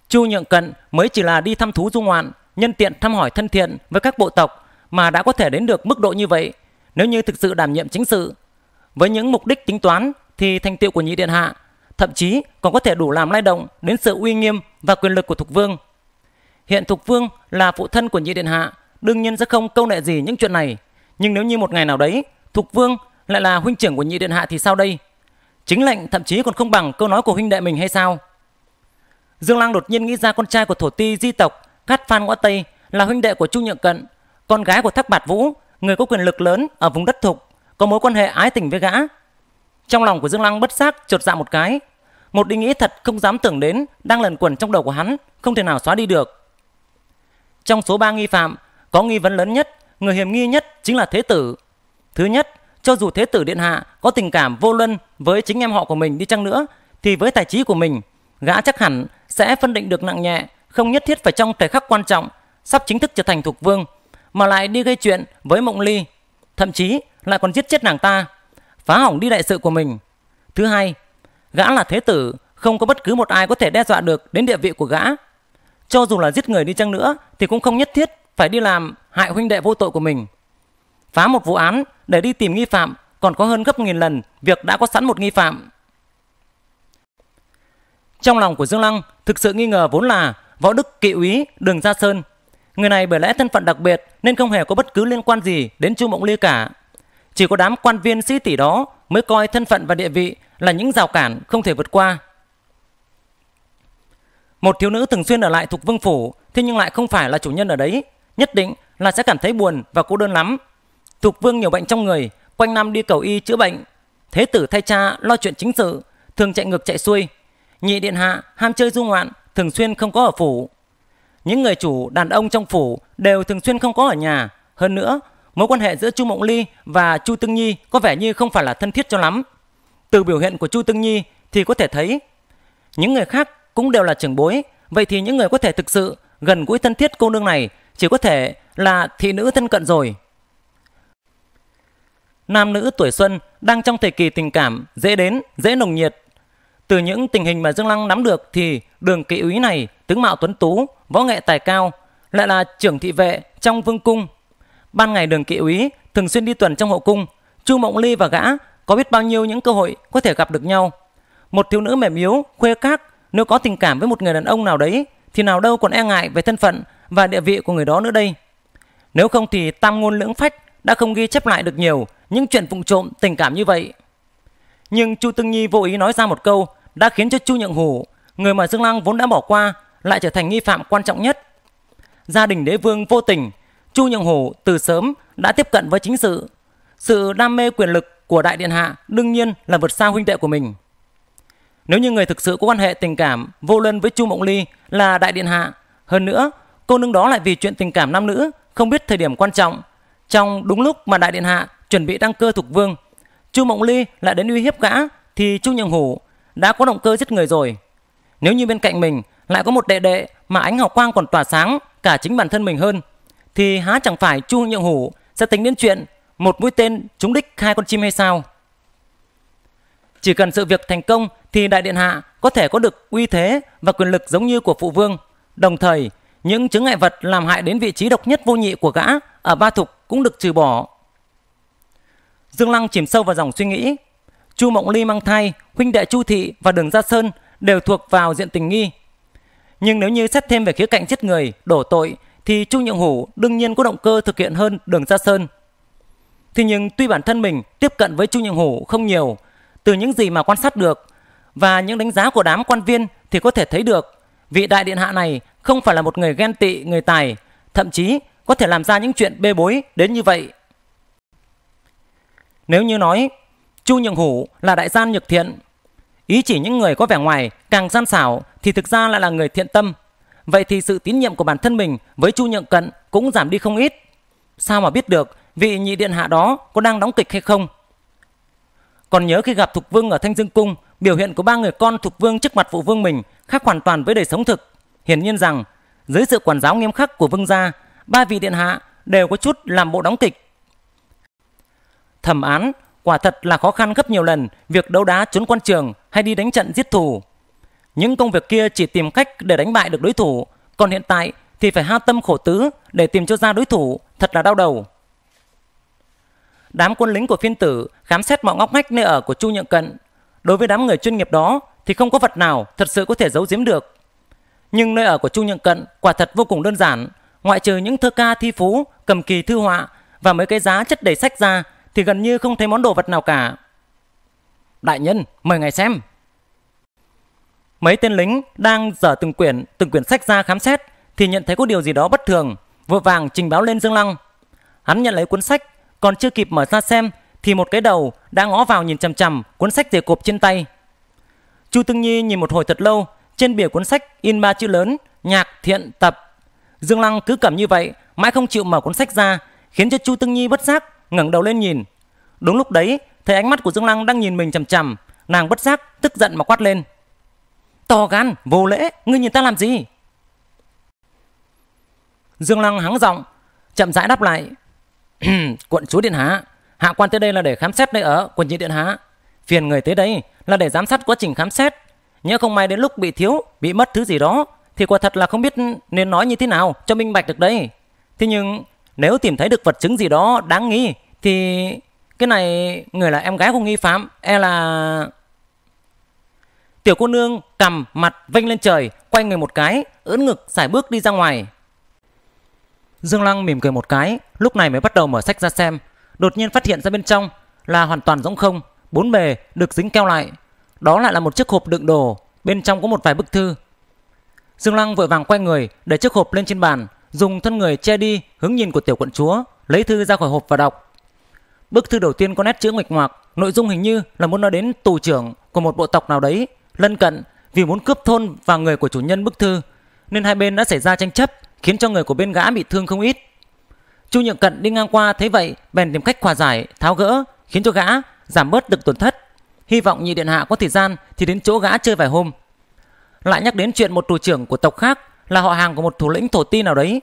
Chu Nhượng Cận mới chỉ là đi thăm thú du ngoạn, nhân tiện thăm hỏi thân thiện với các bộ tộc mà đã có thể đến được mức độ như vậy. Nếu như thực sự đảm nhiệm chính sự, với những mục đích tính toán thì thành tiệu của nhị điện hạ thậm chí còn có thể đủ làm lay động đến sự uy nghiêm và quyền lực của Thục Vương. Hiện Thục Vương là phụ thân của nhị điện hạ, đương nhiên sẽ không câu nệ gì những chuyện này. Nhưng nếu như một ngày nào đấy Thục Vương lại là huynh trưởng của nhị điện hạ thì sao đây? Chính lệnh thậm chí còn không bằng câu nói của huynh đệ mình hay sao? Dương lang đột nhiên nghĩ ra con trai của thổ ti di tộc Cát Phan Ngõ Tây là huynh đệ của Chu Nhượng Cận, con gái của Thác Bạt Vũ, người có quyền lực lớn ở vùng đất thục, có mối quan hệ ái tình với gã. Trong lòng của Dương Lăng bất giác chột dạ một cái, một ý nghĩ thật không dám tưởng đến đang lẩn quẩn trong đầu của hắn, không thể nào xóa đi được. Trong số ba nghi phạm, có nghi vấn lớn nhất, người hiểm nghi nhất chính là Thế Tử. Thứ nhất, cho dù Thế Tử Điện Hạ có tình cảm vô luân với chính em họ của mình đi chăng nữa, thì với tài trí của mình, gã chắc hẳn sẽ phân định được nặng nhẹ, không nhất thiết phải trong thời khắc quan trọng, sắp chính thức trở thành thuộc vương, mà lại đi gây chuyện với Mộng Ly, thậm chí lại còn giết chết nàng ta, phá hỏng đi đại sự của mình. Thứ hai, gã là thế tử, không có bất cứ một ai có thể đe dọa được đến địa vị của gã. Cho dù là giết người đi chăng nữa thì cũng không nhất thiết phải đi làm hại huynh đệ vô tội của mình. Phá một vụ án để đi tìm nghi phạm còn có hơn gấp nghìn lần việc đã có sẵn một nghi phạm. Trong lòng của Dương Lăng thực sự nghi ngờ vốn là võ đức kỵ úy Đường Gia Sơn. Người này bởi lẽ thân phận đặc biệt nên không hề có bất cứ liên quan gì đến Chu Mộng Ly cả. Chỉ có đám quan viên sĩ tỷ đó mới coi thân phận và địa vị là những rào cản không thể vượt qua. Một thiếu nữ thường xuyên ở lại thuộc vương phủ, thế nhưng lại không phải là chủ nhân ở đấy, nhất định là sẽ cảm thấy buồn và cô đơn lắm. Thuộc vương nhiều bệnh trong người, quanh năm đi cầu y chữa bệnh. Thế tử thay cha lo chuyện chính sự, thường chạy ngược chạy xuôi. Nhị điện hạ ham chơi du ngoạn, thường xuyên không có ở phủ. Những người chủ đàn ông trong phủ đều thường xuyên không có ở nhà. Hơn nữa, mối quan hệ giữa Chu Mộng Ly và Chu Tương Nhi có vẻ như không phải là thân thiết cho lắm. Từ biểu hiện của Chu Tương Nhi thì có thể thấy những người khác cũng đều là trưởng bối, vậy thì những người có thể thực sự gần gũi thân thiết cô nương này chỉ có thể là thị nữ thân cận rồi. Nam nữ tuổi xuân đang trong thời kỳ tình cảm dễ đến, dễ nồng nhiệt. Từ những tình hình mà Dương Lăng nắm được thì đường kỵ úy này tướng mạo tuấn tú, võ nghệ tài cao, lại là trưởng thị vệ trong vương cung. Ban ngày đường kỵ úy thường xuyên đi tuần trong hậu cung, Chu Mộng Ly và gã có biết bao nhiêu những cơ hội có thể gặp được nhau. Một thiếu nữ mềm yếu, khuê các, nếu có tình cảm với một người đàn ông nào đấy thì nào đâu còn e ngại về thân phận và địa vị của người đó nữa đây. Nếu không thì tam ngôn lưỡng phách đã không ghi chép lại được nhiều những chuyện vụng trộm tình cảm như vậy. Nhưng Chu Tương Nhi vô ý nói ra một câu đã khiến cho Chu Nhượng Hủ, người mà Dương Lăng vốn đã bỏ qua, lại trở thành nghi phạm quan trọng nhất. Gia đình đế vương vô tình, Chu Nhượng Hủ từ sớm đã tiếp cận với chính sự. Sự đam mê quyền lực của đại điện hạ đương nhiên là vượt xa huynh đệ của mình. Nếu như người thực sự có quan hệ tình cảm vô luân với Chu Mộng Ly là đại điện hạ, hơn nữa cô nương đó lại vì chuyện tình cảm nam nữ không biết thời điểm quan trọng, trong đúng lúc mà đại điện hạ chuẩn bị đăng cơ thuộc vương, Chu Mộng Ly lại đến uy hiếp gã thì Chu Nhượng Hủ đã có động cơ giết người rồi. Nếu như bên cạnh mình lại có một đệ đệ mà ánh hào quang còn tỏa sáng cả chính bản thân mình hơn thì há chẳng phải Chu Nhượng Hủ sẽ tính đến chuyện một mũi tên trúng đích hai con chim hay sao? Chỉ cần sự việc thành công thì đại điện hạ có thể có được uy thế và quyền lực giống như của phụ vương. Đồng thời, những chứng ngại vật làm hại đến vị trí độc nhất vô nhị của gã ở ba thục cũng được trừ bỏ. Dương Lăng chìm sâu vào dòng suy nghĩ. Chu Mộng Ly mang thai, huynh đệ Chu Thị và Đường Gia Sơn đều thuộc vào diện tình nghi. Nhưng nếu như xét thêm về khía cạnh giết người, đổ tội thì Chu Nhượng Hủ đương nhiên có động cơ thực hiện hơn Đường Gia Sơn. Thế nhưng tuy bản thân mình tiếp cận với Chu Nhượng Hủ không nhiều, từ những gì mà quan sát được và những đánh giá của đám quan viên thì có thể thấy được vị đại điện hạ này không phải là một người ghen tị, người tài, thậm chí có thể làm ra những chuyện bê bối đến như vậy. Nếu như nói Chu Nhượng Hủ là đại gian nhược thiện, ý chỉ những người có vẻ ngoài càng gian xảo thì thực ra lại là người thiện tâm. Vậy thì sự tín nhiệm của bản thân mình với Chu Nhượng Cận cũng giảm đi không ít. Sao mà biết được vị nhị điện hạ đó có đang đóng kịch hay không? Còn nhớ khi gặp Thục Vương ở Thanh Dương Cung, biểu hiện của ba người con Thục Vương trước mặt phụ vương mình khác hoàn toàn với đời sống thực. Hiển nhiên rằng, dưới sự quản giáo nghiêm khắc của vương gia, ba vị điện hạ đều có chút làm bộ đóng kịch. Thẩm án quả thật là khó khăn gấp nhiều lần việc đấu đá trốn quan trường hay đi đánh trận giết thù. Những công việc kia chỉ tìm cách để đánh bại được đối thủ, còn hiện tại thì phải hao tâm khổ tứ để tìm cho ra đối thủ, thật là đau đầu. Đám quân lính của phiên tử khám xét mọi ngóc ngách nơi ở của Chu Nhượng Cận. Đối với đám người chuyên nghiệp đó thì không có vật nào thật sự có thể giấu giếm được. Nhưng nơi ở của Chu Nhượng Cận quả thật vô cùng đơn giản, ngoại trừ những thơ ca thi phú, cầm kỳ thư họa và mấy cái giá chất đầy sách ra thì gần như không thấy món đồ vật nào cả. Đại nhân, mời ngài xem. Mấy tên lính đang dở từng quyển, từng quyển sách ra khám xét thì nhận thấy có điều gì đó bất thường, vội vàng trình báo lên Dương Lăng. Hắn nhận lấy cuốn sách, còn chưa kịp mở ra xem thì một cái đầu đã ngó vào nhìn chằm chằm cuốn sách dày cộp trên tay. Chu Tương Nhi nhìn một hồi thật lâu, trên bìa cuốn sách in ba chữ lớn nhạc thiện tập. Dương Lăng cứ cầm như vậy, mãi không chịu mở cuốn sách ra, khiến cho Chu Tương Nhi bất giác ngẩng đầu lên nhìn. Đúng lúc đấy, thấy ánh mắt của Dương Lăng đang nhìn mình chằm chằm, nàng bất giác tức giận mà quát lên. To gan, vô lễ, ngươi nhìn ta làm gì? Dương Lăng hắng giọng, chậm rãi đáp lại. quận chúa điện hạ, hạ quan tới đây là để khám xét nơi ở quận nhị điện hạ. Phiền người tới đây là để giám sát quá trình khám xét. Nhớ không may đến lúc bị thiếu, bị mất thứ gì đó, thì quả thật là không biết nên nói như thế nào cho minh bạch được đấy. Thế nhưng nếu tìm thấy được vật chứng gì đó đáng nghi, thì cái này người là em gái của nghi phạm e là tiểu cô nương cầm mặt vênh lên trời, quay người một cái, ưỡn ngực xài bước đi ra ngoài. Dương lăng mỉm cười một cái, lúc này mới bắt đầu mở sách ra xem. Đột nhiên phát hiện ra bên trong là hoàn toàn rỗng không. Bốn bề được dính keo lại. Đó lại là một chiếc hộp đựng đồ, bên trong có một vài bức thư. Dương lăng vội vàng quay người, để chiếc hộp lên trên bàn dùng thân người che đi hướng nhìn của tiểu quận chúa, lấy thư ra khỏi hộp và đọc. Bức thư đầu tiên có nét chữ nguệch ngoạc, nội dung hình như là muốn nói đến tù trưởng của một bộ tộc nào đấy, lân cận, vì muốn cướp thôn và người của chủ nhân bức thư, nên hai bên đã xảy ra tranh chấp, khiến cho người của bên gã bị thương không ít. Chu nhượng cận đi ngang qua thấy vậy, bèn tìm cách hòa giải, tháo gỡ, khiến cho gã giảm bớt được tổn thất. Hy vọng nhị điện hạ có thời gian thì đến chỗ gã chơi vài hôm. Lại nhắc đến chuyện một tù trưởng của tộc khác là họ hàng của một thủ lĩnh thổ ti nào đấy.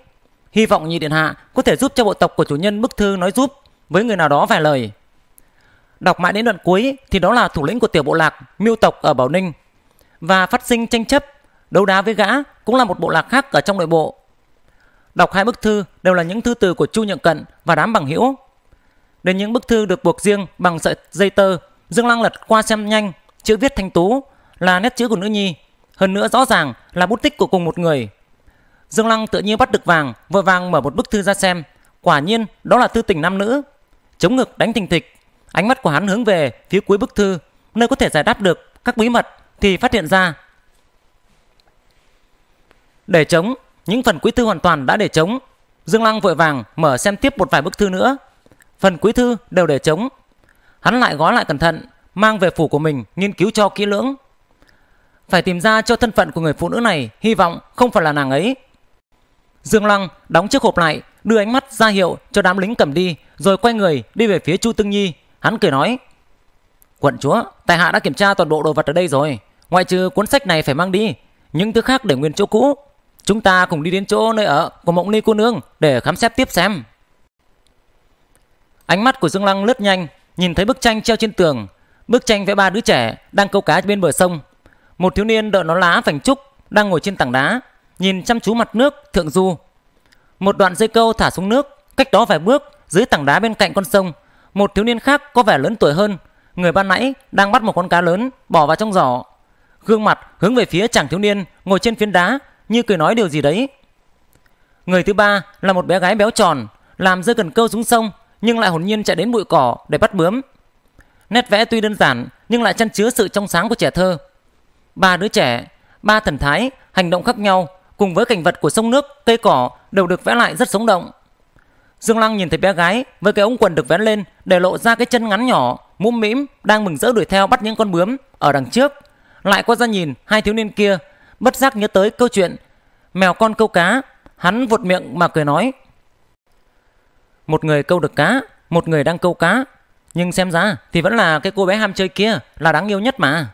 Hy vọng nhị điện hạ có thể giúp cho bộ tộc của chủ nhân bức thư nói giúp với người nào đó vài lời. Đọc mãi đến đoạn cuối thì đó là thủ lĩnh của tiểu bộ lạc miêu tộc ở bảo ninh. Và phát sinh tranh chấp, đấu đá với gã cũng là một bộ lạc khác ở trong nội bộ. Đọc hai bức thư đều là những thư từ của chu nhượng cận và đám bằng hữu. Đến những bức thư được buộc riêng bằng sợi dây tơ, dương lăng lật qua xem nhanh, chữ viết thanh tú là nét chữ của nữ nhi hơn nữa rõ ràng là bút tích của cùng một người. Dương lăng tự nhiên bắt được vàng, vội vàng mở một bức thư ra xem. Quả nhiên, đó là thư tình nam nữ. Chống ngực đánh thình thịch, ánh mắt của hắn hướng về phía cuối bức thư, nơi có thể giải đáp được các bí mật thì phát hiện ra. Để chống, những phần cuối thư hoàn toàn đã để chống. Dương lăng vội vàng mở xem tiếp một vài bức thư nữa. Phần cuối thư đều để chống. Hắn lại gói lại cẩn thận, mang về phủ của mình nghiên cứu cho kỹ lưỡng phải tìm ra cho thân phận của người phụ nữ này, hy vọng không phải là nàng ấy. Dương lăng đóng chiếc hộp lại, đưa ánh mắt ra hiệu cho đám lính cầm đi, rồi quay người đi về phía chu tương nhi. Hắn cười nói, quận chúa tài hạ đã kiểm tra toàn bộ đồ vật ở đây rồi. Ngoại trừ cuốn sách này phải mang đi. Những thứ khác để nguyên chỗ cũ. Chúng ta cùng đi đến chỗ nơi ở của mộng ly cô nương để khám xét tiếp xem. Ánh mắt của dương lăng lướt nhanh, nhìn thấy bức tranh treo trên tường. Bức tranh vẽ ba đứa trẻ đang câu cá bên bờ sông một thiếu niên đội nón lá vành trúc đang ngồi trên tảng đá, nhìn chăm chú mặt nước thượng du. Một đoạn dây câu thả xuống nước, cách đó vài bước, dưới tảng đá bên cạnh con sông, một thiếu niên khác có vẻ lớn tuổi hơn. Người ban nãy đang bắt một con cá lớn, bỏ vào trong giỏ. Gương mặt hướng về phía chàng thiếu niên ngồi trên phiến đá, như cười nói điều gì đấy. Người thứ ba là một bé gái béo tròn, làm rơi cần câu xuống sông, nhưng lại hồn nhiên chạy đến bụi cỏ để bắt bướm. Nét vẽ tuy đơn giản, nhưng lại chăn chứa sự trong sáng của trẻ thơ ba đứa trẻ, ba thần thái, hành động khác nhau, cùng với cảnh vật của sông nước, cây cỏ đều được vẽ lại rất sống động. Dương lăng nhìn thấy bé gái với cái ống quần được vén lên để lộ ra cái chân ngắn nhỏ, mũm mĩm, đang mừng rỡ đuổi theo bắt những con bướm ở đằng trước. Lại qua ra nhìn hai thiếu niên kia, bất giác nhớ tới câu chuyện, mèo con câu cá. Hắn vụt miệng mà cười nói, một người câu được cá, một người đang câu cá. Nhưng xem ra thì vẫn là cái cô bé ham chơi kia là đáng yêu nhất mà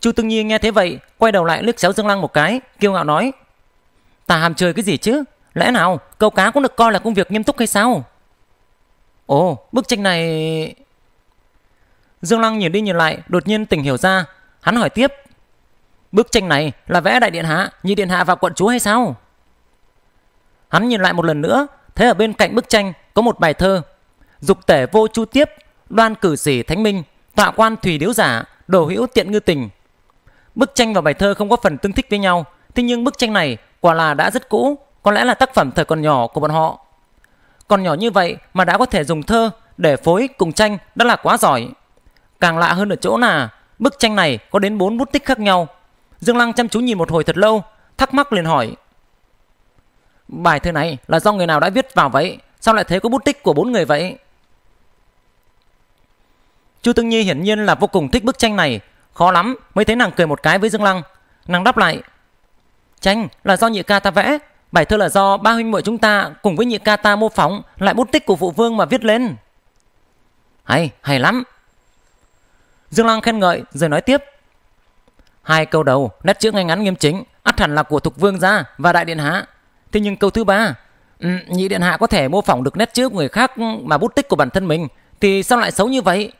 chu tương nhi nghe thế vậy quay đầu lại liếc xéo dương lăng một cái kiêu ngạo nói ta ham chơi cái gì chứ lẽ nào câu cá cũng được coi là công việc nghiêm túc hay sao Ồ, bức tranh này... Dương Lăng nhìn đi nhìn lại, đột nhiên tỉnh hiểu ra. Hắn hỏi tiếp. Bức tranh này là vẽ đại điện hạ, như điện hạ và quận chúa hay sao? Hắn nhìn lại một lần nữa, thấy ở bên cạnh bức tranh có một bài thơ. Dục tể vô chu tiếp, đoan cử sĩ thánh minh, tọa quan thủy điếu giả, đồ hữu tiện ngư tình. Bức tranh và bài thơ không có phần tương thích với nhau, thế nhưng bức tranh này quả là đã rất cũ, có lẽ là tác phẩm thời còn nhỏ của bọn họ. Còn nhỏ như vậy mà đã có thể dùng thơ để phối cùng tranh đã là quá giỏi. Càng lạ hơn ở chỗ là bức tranh này có đến bốn bút tích khác nhau. Dương Lăng chăm chú nhìn một hồi thật lâu, thắc mắc liền hỏi. Bài thơ này là do người nào đã viết vào vậy? Sao lại thấy có bút tích của bốn người vậy? Chu Tương Nhi hiển nhiên là vô cùng thích bức tranh này, khó lắm mới thấy nàng cười một cái với Dương Lăng. Nàng đáp lại: "Tranh là do nhị ca ta vẽ, bài thơ là do ba huynh muội chúng ta cùng với nhị ca ta mô phỏng lại bút tích của phụ vương mà viết lên." Hay, hay lắm. Dương Lăng khen ngợi rồi nói tiếp: Hai câu đầu nét chữ ngay ngắn nghiêm chính, ắt hẳn là của Thục Vương gia và Đại điện hạ. Thế nhưng câu thứ ba, nhị điện hạ có thể mô phỏng được nét chữ của người khác mà bút tích của bản thân mình thì sao lại xấu như vậy?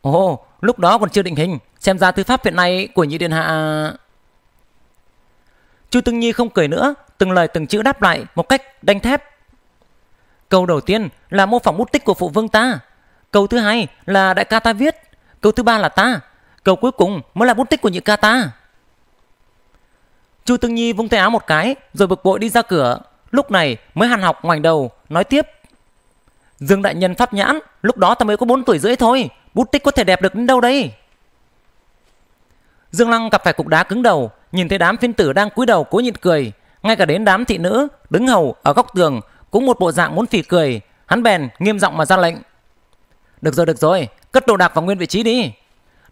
Ồ, lúc đó còn chưa định hình, xem ra thư pháp hiện nay của nhị điện hạ. Chu Tương Nhi không cười nữa, từng lời từng chữ đáp lại một cách đanh thép. Câu đầu tiên là mô phỏng bút tích của phụ vương ta. Câu thứ hai là đại ca ta viết. Câu thứ ba là ta. Câu cuối cùng mới là bút tích của nhị ca ta. Chu Tương Nhi vung tay áo một cái rồi bực bội đi ra cửa. Lúc này mới hàn học ngoảnh đầu nói tiếp. Dương đại nhân pháp nhãn, lúc đó ta mới có 4 tuổi rưỡi thôi. Bút tích có thể đẹp được đến đâu đây? Dương Lăng gặp phải cục đá cứng đầu, nhìn thấy đám phiên tử đang cúi đầu cố nhịn cười, ngay cả đến đám thị nữ đứng hầu ở góc tường cũng một bộ dạng muốn phì cười, hắn bèn nghiêm giọng mà ra lệnh. Được rồi, được rồi, cất đồ đạc vào nguyên vị trí đi.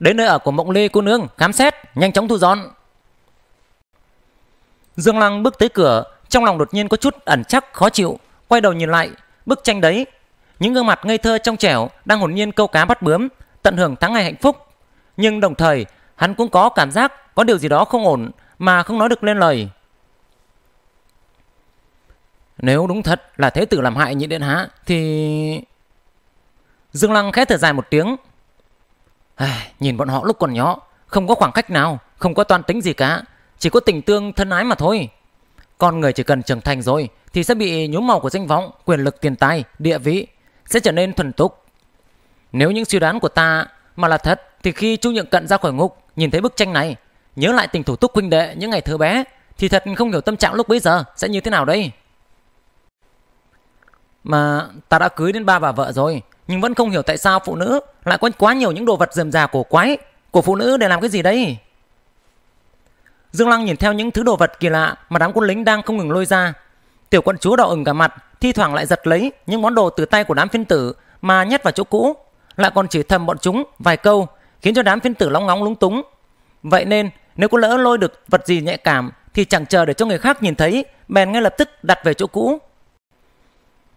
Đến nơi ở của Mộng Lê cô nương, khám xét, nhanh chóng thu dọn. Dương Lăng bước tới cửa, trong lòng đột nhiên có chút ẩn chắc khó chịu, quay đầu nhìn lại, bức tranh đấy, những gương mặt ngây thơ trong trẻo đang hồn nhiên câu cá bắt bướm, tận hưởng tháng ngày hạnh phúc. Nhưng đồng thời, hắn cũng có cảm giác có điều gì đó không ổn mà không nói được lên lời. Nếu đúng thật là thế tử làm hại nhị điện hạ thì... Dương Lăng khẽ thở dài một tiếng. À, nhìn bọn họ lúc còn nhỏ, không có khoảng cách nào, không có toan tính gì cả, chỉ có tình tương thân ái mà thôi. Con người chỉ cần trưởng thành rồi thì sẽ bị nhuốm màu của danh vọng, quyền lực tiền tài, địa vị sẽ trở nên thuần túc. Nếu những suy đoán của ta mà là thật thì khi Chu Nhượng Cận ra khỏi ngục nhìn thấy bức tranh này, nhớ lại tình thủ túc huynh đệ những ngày thơ bé thì thật không hiểu tâm trạng lúc bấy giờ sẽ như thế nào đây. Mà ta đã cưới đến ba bà vợ rồi nhưng vẫn không hiểu tại sao phụ nữ lại có quá nhiều những đồ vật rườm rà cổ quái của phụ nữ để làm cái gì đấy. Dương Lăng nhìn theo những thứ đồ vật kỳ lạ mà đám quân lính đang không ngừng lôi ra. Tiểu quận chúa đỏ ửng cả mặt, thi thoảng lại giật lấy những món đồ từ tay của đám phiên tử mà nhét vào chỗ cũ, lại còn chỉ thầm bọn chúng vài câu, khiến cho đám phiên tử lóng ngóng lúng túng. Vậy nên, nếu có lỡ lôi được vật gì nhạy cảm thì chẳng chờ để cho người khác nhìn thấy, bèn ngay lập tức đặt về chỗ cũ.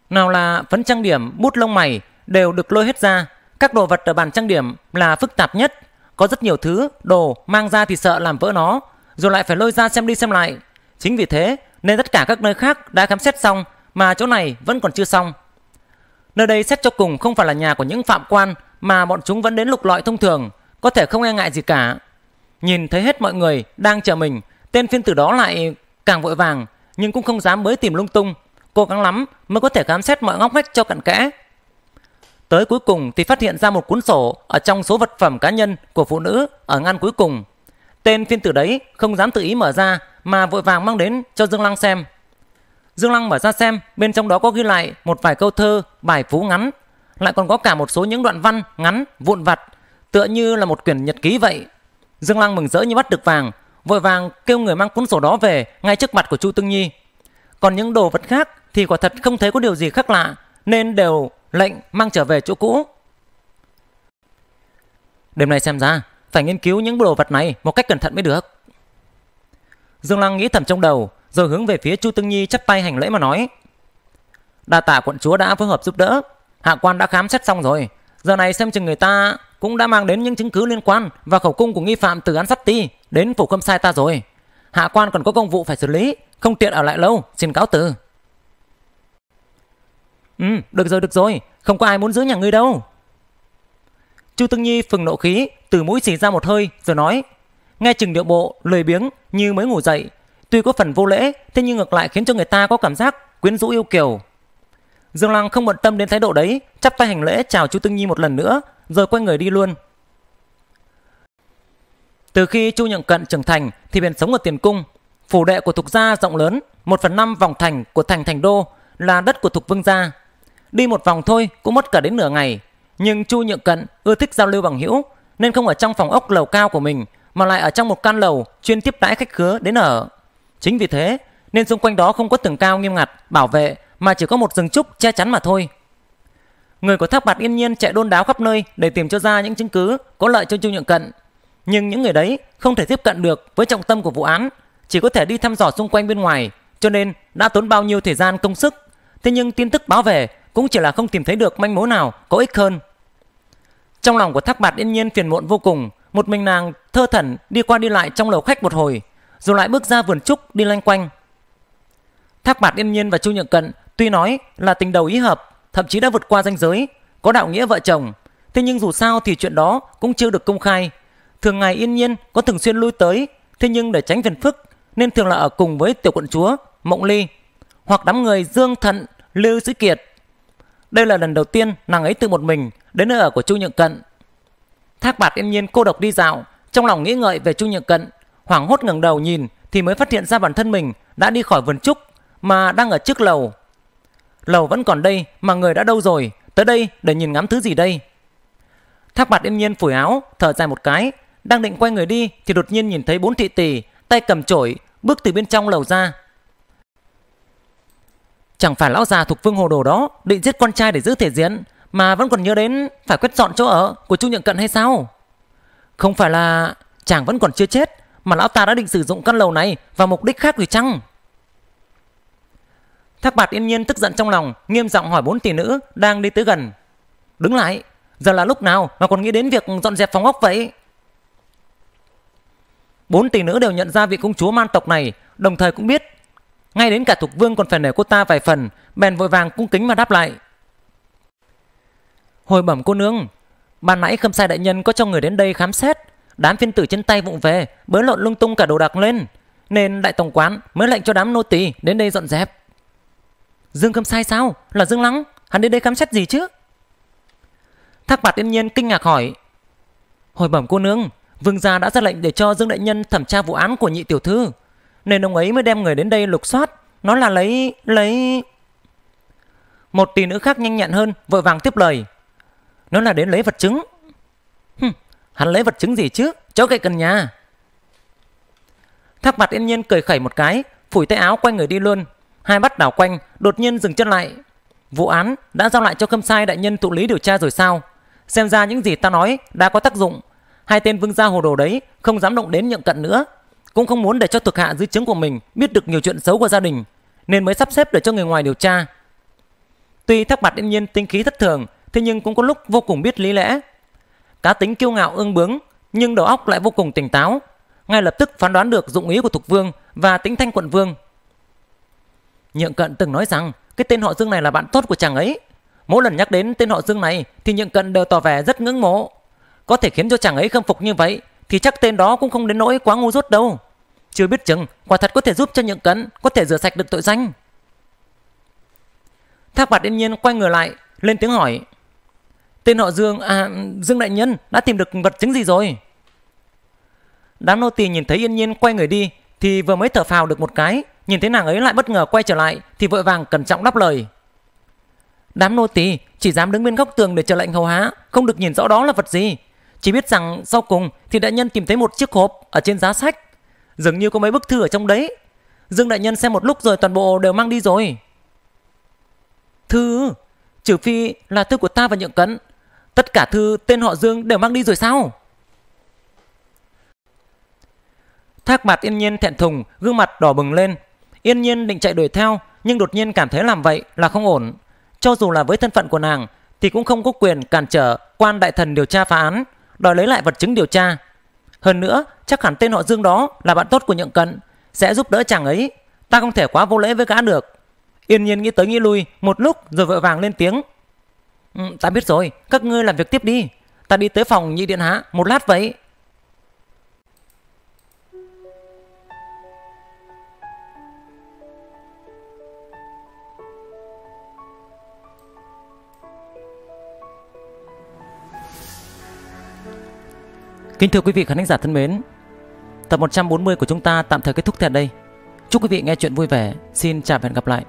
Nào là phấn trang điểm, bút lông mày đều được lôi hết ra. Các đồ vật ở bàn trang điểm là phức tạp nhất, có rất nhiều thứ, đồ mang ra thì sợ làm vỡ nó, rồi lại phải lôi ra xem đi xem lại. Chính vì thế nên tất cả các nơi khác đã khám xét xong mà chỗ này vẫn còn chưa xong. Nơi đây xét cho cùng không phải là nhà của những phạm quan mà bọn chúng vẫn đến lục lọi thông thường, có thể không e ngại gì cả. Nhìn thấy hết mọi người đang chờ mình, tên phiên tử đó lại càng vội vàng nhưng cũng không dám mới tìm lung tung, cố gắng lắm mới có thể khám xét mọi ngóc ngách cho cặn kẽ. Tới cuối cùng thì phát hiện ra một cuốn sổ ở trong số vật phẩm cá nhân của phụ nữ ở ngăn cuối cùng. Tên phiên tử đấy không dám tự ý mở ra mà vội vàng mang đến cho Dương Lăng xem. Dương Lăng mở ra xem, bên trong đó có ghi lại một vài câu thơ, bài phú ngắn, lại còn có cả một số những đoạn văn ngắn, vụn vặt, tựa như là một quyển nhật ký vậy. Dương Lăng mừng rỡ như bắt được vàng, vội vàng kêu người mang cuốn sổ đó về ngay trước mặt của Chu Tương Nhi. Còn những đồ vật khác thì quả thật không thấy có điều gì khác lạ, nên đều lệnh mang trở về chỗ cũ. Đêm nay xem ra phải nghiên cứu những đồ vật này một cách cẩn thận mới được. Dương Lăng nghĩ thầm trong đầu, rồi hướng về phía Chu Tương Nhi chắp tay hành lễ mà nói: "Đa tạ quận chúa đã phối hợp giúp đỡ, hạ quan đã khám xét xong rồi, giờ này xem chừng người ta cũng đã mang đến những chứng cứ liên quan và khẩu cung của nghi phạm từ án sắt ti đến phủ khâm sai ta rồi. Hạ quan còn có công vụ phải xử lý, không tiện ở lại lâu, xin cáo từ." Ừ, được rồi được rồi, không có ai muốn giữ nhà ngươi đâu. Chu Tương Nhi phừng nộ khí, từ mũi xì ra một hơi rồi nói, nghe chừng điệu bộ lười biếng như mới ngủ dậy, tuy có phần vô lễ, thế nhưng ngược lại khiến cho người ta có cảm giác quyến rũ yêu kiều. Dương Lăng không bận tâm đến thái độ đấy, chắp tay hành lễ chào Chu Tương Nhi một lần nữa, rồi quay người đi luôn. Từ khi Chu Nhượng Cận trưởng thành thì bèn sống ở Tiền Cung, phủ đệ của Thục gia rộng lớn, một phần năm vòng thành của thành thành đô là đất của Thục Vương gia. Đi một vòng thôi cũng mất cả đến nửa ngày, nhưng Chu Nhượng Cận ưa thích giao lưu bằng hữu nên không ở trong phòng ốc lầu cao của mình mà lại ở trong một căn lầu chuyên tiếp đãi khách khứa đến ở. Chính vì thế nên xung quanh đó không có tường cao nghiêm ngặt bảo vệ mà chỉ có một rừng trúc che chắn mà thôi. Người của Thác Bạt yên nhiên chạy đôn đáo khắp nơi để tìm cho ra những chứng cứ có lợi cho Chu Nhượng Cận. Nhưng những người đấy không thể tiếp cận được với trọng tâm của vụ án, chỉ có thể đi thăm dò xung quanh bên ngoài, cho nên đã tốn bao nhiêu thời gian công sức. Thế nhưng tin tức báo về cũng chỉ là không tìm thấy được manh mối nào có ích hơn. Trong lòng của Thác Bạt yên nhiên phiền muộn vô cùng, một mình nàng thơ thẩn đi qua đi lại trong lầu khách một hồi, rồi lại bước ra vườn trúc đi lanh quanh. Thác Bạt yên nhiên và Chu Nhượng Cận tuy nói là tình đầu ý hợp, thậm chí đã vượt qua ranh giới, có đạo nghĩa vợ chồng, thế nhưng dù sao thì chuyện đó cũng chưa được công khai. Thường ngày yên nhiên có thường xuyên lui tới, thế nhưng để tránh phiền phức nên thường là ở cùng với tiểu quận chúa Mộng Ly hoặc đám người Dương Thận, Lưu Sĩ Kiệt. Đây là lần đầu tiên nàng ấy tự một mình đến nơi ở của Chu Nhượng Cận. Thác Bạt yên nhiên cô độc đi dạo, trong lòng nghĩ ngợi về Chu Nhượng Cận, hoảng hốt ngẩng đầu nhìn thì mới phát hiện ra bản thân mình đã đi khỏi vườn trúc mà đang ở trước lầu. Lầu vẫn còn đây mà người đã đâu rồi, tới đây để nhìn ngắm thứ gì đây? Thác Bạt yên nhiên phủi áo, thở dài một cái, đang định quay người đi thì đột nhiên nhìn thấy bốn thị tỷ tay cầm chổi bước từ bên trong lầu ra. Chẳng phải lão già thuộc vương hồ đồ đó định giết con trai để giữ thể diện mà vẫn còn nhớ đến phải quét dọn chỗ ở của Chu Nhượng Cận hay sao? Không phải là chàng vẫn còn chưa chết mà lão ta đã định sử dụng căn lầu này vào mục đích khác rồi chăng? Thác Bạt yên nhiên tức giận trong lòng, nghiêm giọng hỏi bốn tỷ nữ đang đi tới gần. Đứng lại, giờ là lúc nào mà còn nghĩ đến việc dọn dẹp phòng ốc vậy? Bốn tỷ nữ đều nhận ra vị công chúa man tộc này, đồng thời cũng biết ngay đến cả Thục Vương còn phải nể cô ta vài phần, bèn vội vàng cung kính mà đáp lại. Hồi bẩm cô nương, ban nãy khâm sai đại nhân có cho người đến đây khám xét, đám phiên tử trên tay vụng về, bới lộn lung tung cả đồ đạc lên, nên đại tổng quán mới lệnh cho đám nô tỳ đến đây dọn dẹp. Dương khâm sai sao? Là Dương Lắng, hắn đến đây khám xét gì chứ? Thác bạt yên nhiên kinh ngạc hỏi. Hồi bẩm cô nương, vương gia đã ra lệnh để cho Dương đại nhân thẩm tra vụ án của nhị tiểu thư, nên ông ấy mới đem người đến đây lục soát, nó là lấy lấy một tỷ nữ khác nhanh nhẹn hơn vội vàng tiếp lời. Nó là đến lấy vật chứng. Hừm, hắn lấy vật chứng gì chứ? Cháu gậy cần nhà. Thác mặt yên nhiên cười khẩy một cái phủi tay áo quay người đi luôn. Hai bắt đảo quanh đột nhiên dừng chân lại. Vụ án đã giao lại cho khâm sai đại nhân thụ lý điều tra rồi sao? Xem ra những gì ta nói đã có tác dụng. Hai tên vương gia hồ đồ đấy không dám động đến nhượng cận nữa cũng không muốn để cho thuộc hạ dưới trướng của mình biết được nhiều chuyện xấu của gia đình nên mới sắp xếp để cho người ngoài điều tra tuy thác bạt yên nhiên tinh khí thất thường thế nhưng cũng có lúc vô cùng biết lý lẽ. Cá tính kiêu ngạo ương bướng, nhưng đầu óc lại vô cùng tỉnh táo, ngay lập tức phán đoán được dụng ý của Thục Vương và tính thanh quận Vương. Nhượng Cận từng nói rằng cái tên họ Dương này là bạn tốt của chàng ấy. Mỗi lần nhắc đến tên họ Dương này thì Nhượng Cận đều tỏ vẻ rất ngưỡng mộ. Có thể khiến cho chàng ấy khâm phục như vậy thì chắc tên đó cũng không đến nỗi quá ngu dốt đâu. Chưa biết chừng quả thật có thể giúp cho Nhượng cấn, có thể rửa sạch được tội danh. Thác Bạt yên nhiên quay người lại lên tiếng hỏi Tên họ Dương, à Dương Đại Nhân đã tìm được vật chứng gì rồi? Đám nô tỳ nhìn thấy yên nhiên quay người đi thì vừa mới thở phào được một cái nhìn thấy nàng ấy lại bất ngờ quay trở lại thì vội vàng cẩn trọng đáp lời đám nô tỳ chỉ dám đứng bên góc tường để chờ lệnh hầu há không được nhìn rõ đó là vật gì chỉ biết rằng sau cùng thì đại nhân tìm thấy một chiếc hộp ở trên giá sách dường như có mấy bức thư ở trong đấy dương đại nhân xem một lúc rồi toàn bộ đều mang đi rồi thư trừ phi là thư của ta và nhượng cấn Tất cả thư tên họ Dương đều mang đi rồi sao? Thác bạt yên nhiên thẹn thùng, gương mặt đỏ bừng lên. Yên nhiên định chạy đuổi theo, nhưng đột nhiên cảm thấy làm vậy là không ổn. Cho dù là với thân phận của nàng, thì cũng không có quyền cản trở quan đại thần điều tra phá án, đòi lấy lại vật chứng điều tra. Hơn nữa, chắc hẳn tên họ Dương đó là bạn tốt của Nhượng Cận, sẽ giúp đỡ chàng ấy. Ta không thể quá vô lễ với gã được. Yên nhiên nghĩ tới nghĩ lui một lúc rồi vội vàng lên tiếng. Ừ, ta biết rồi, các ngươi làm việc tiếp đi. Ta đi tới phòng nhị điện hạ một lát vậy. Kính thưa quý vị khán giả thân mến, tập 140 của chúng ta tạm thời kết thúc tại đây. Chúc quý vị nghe chuyện vui vẻ. Xin chào và hẹn gặp lại.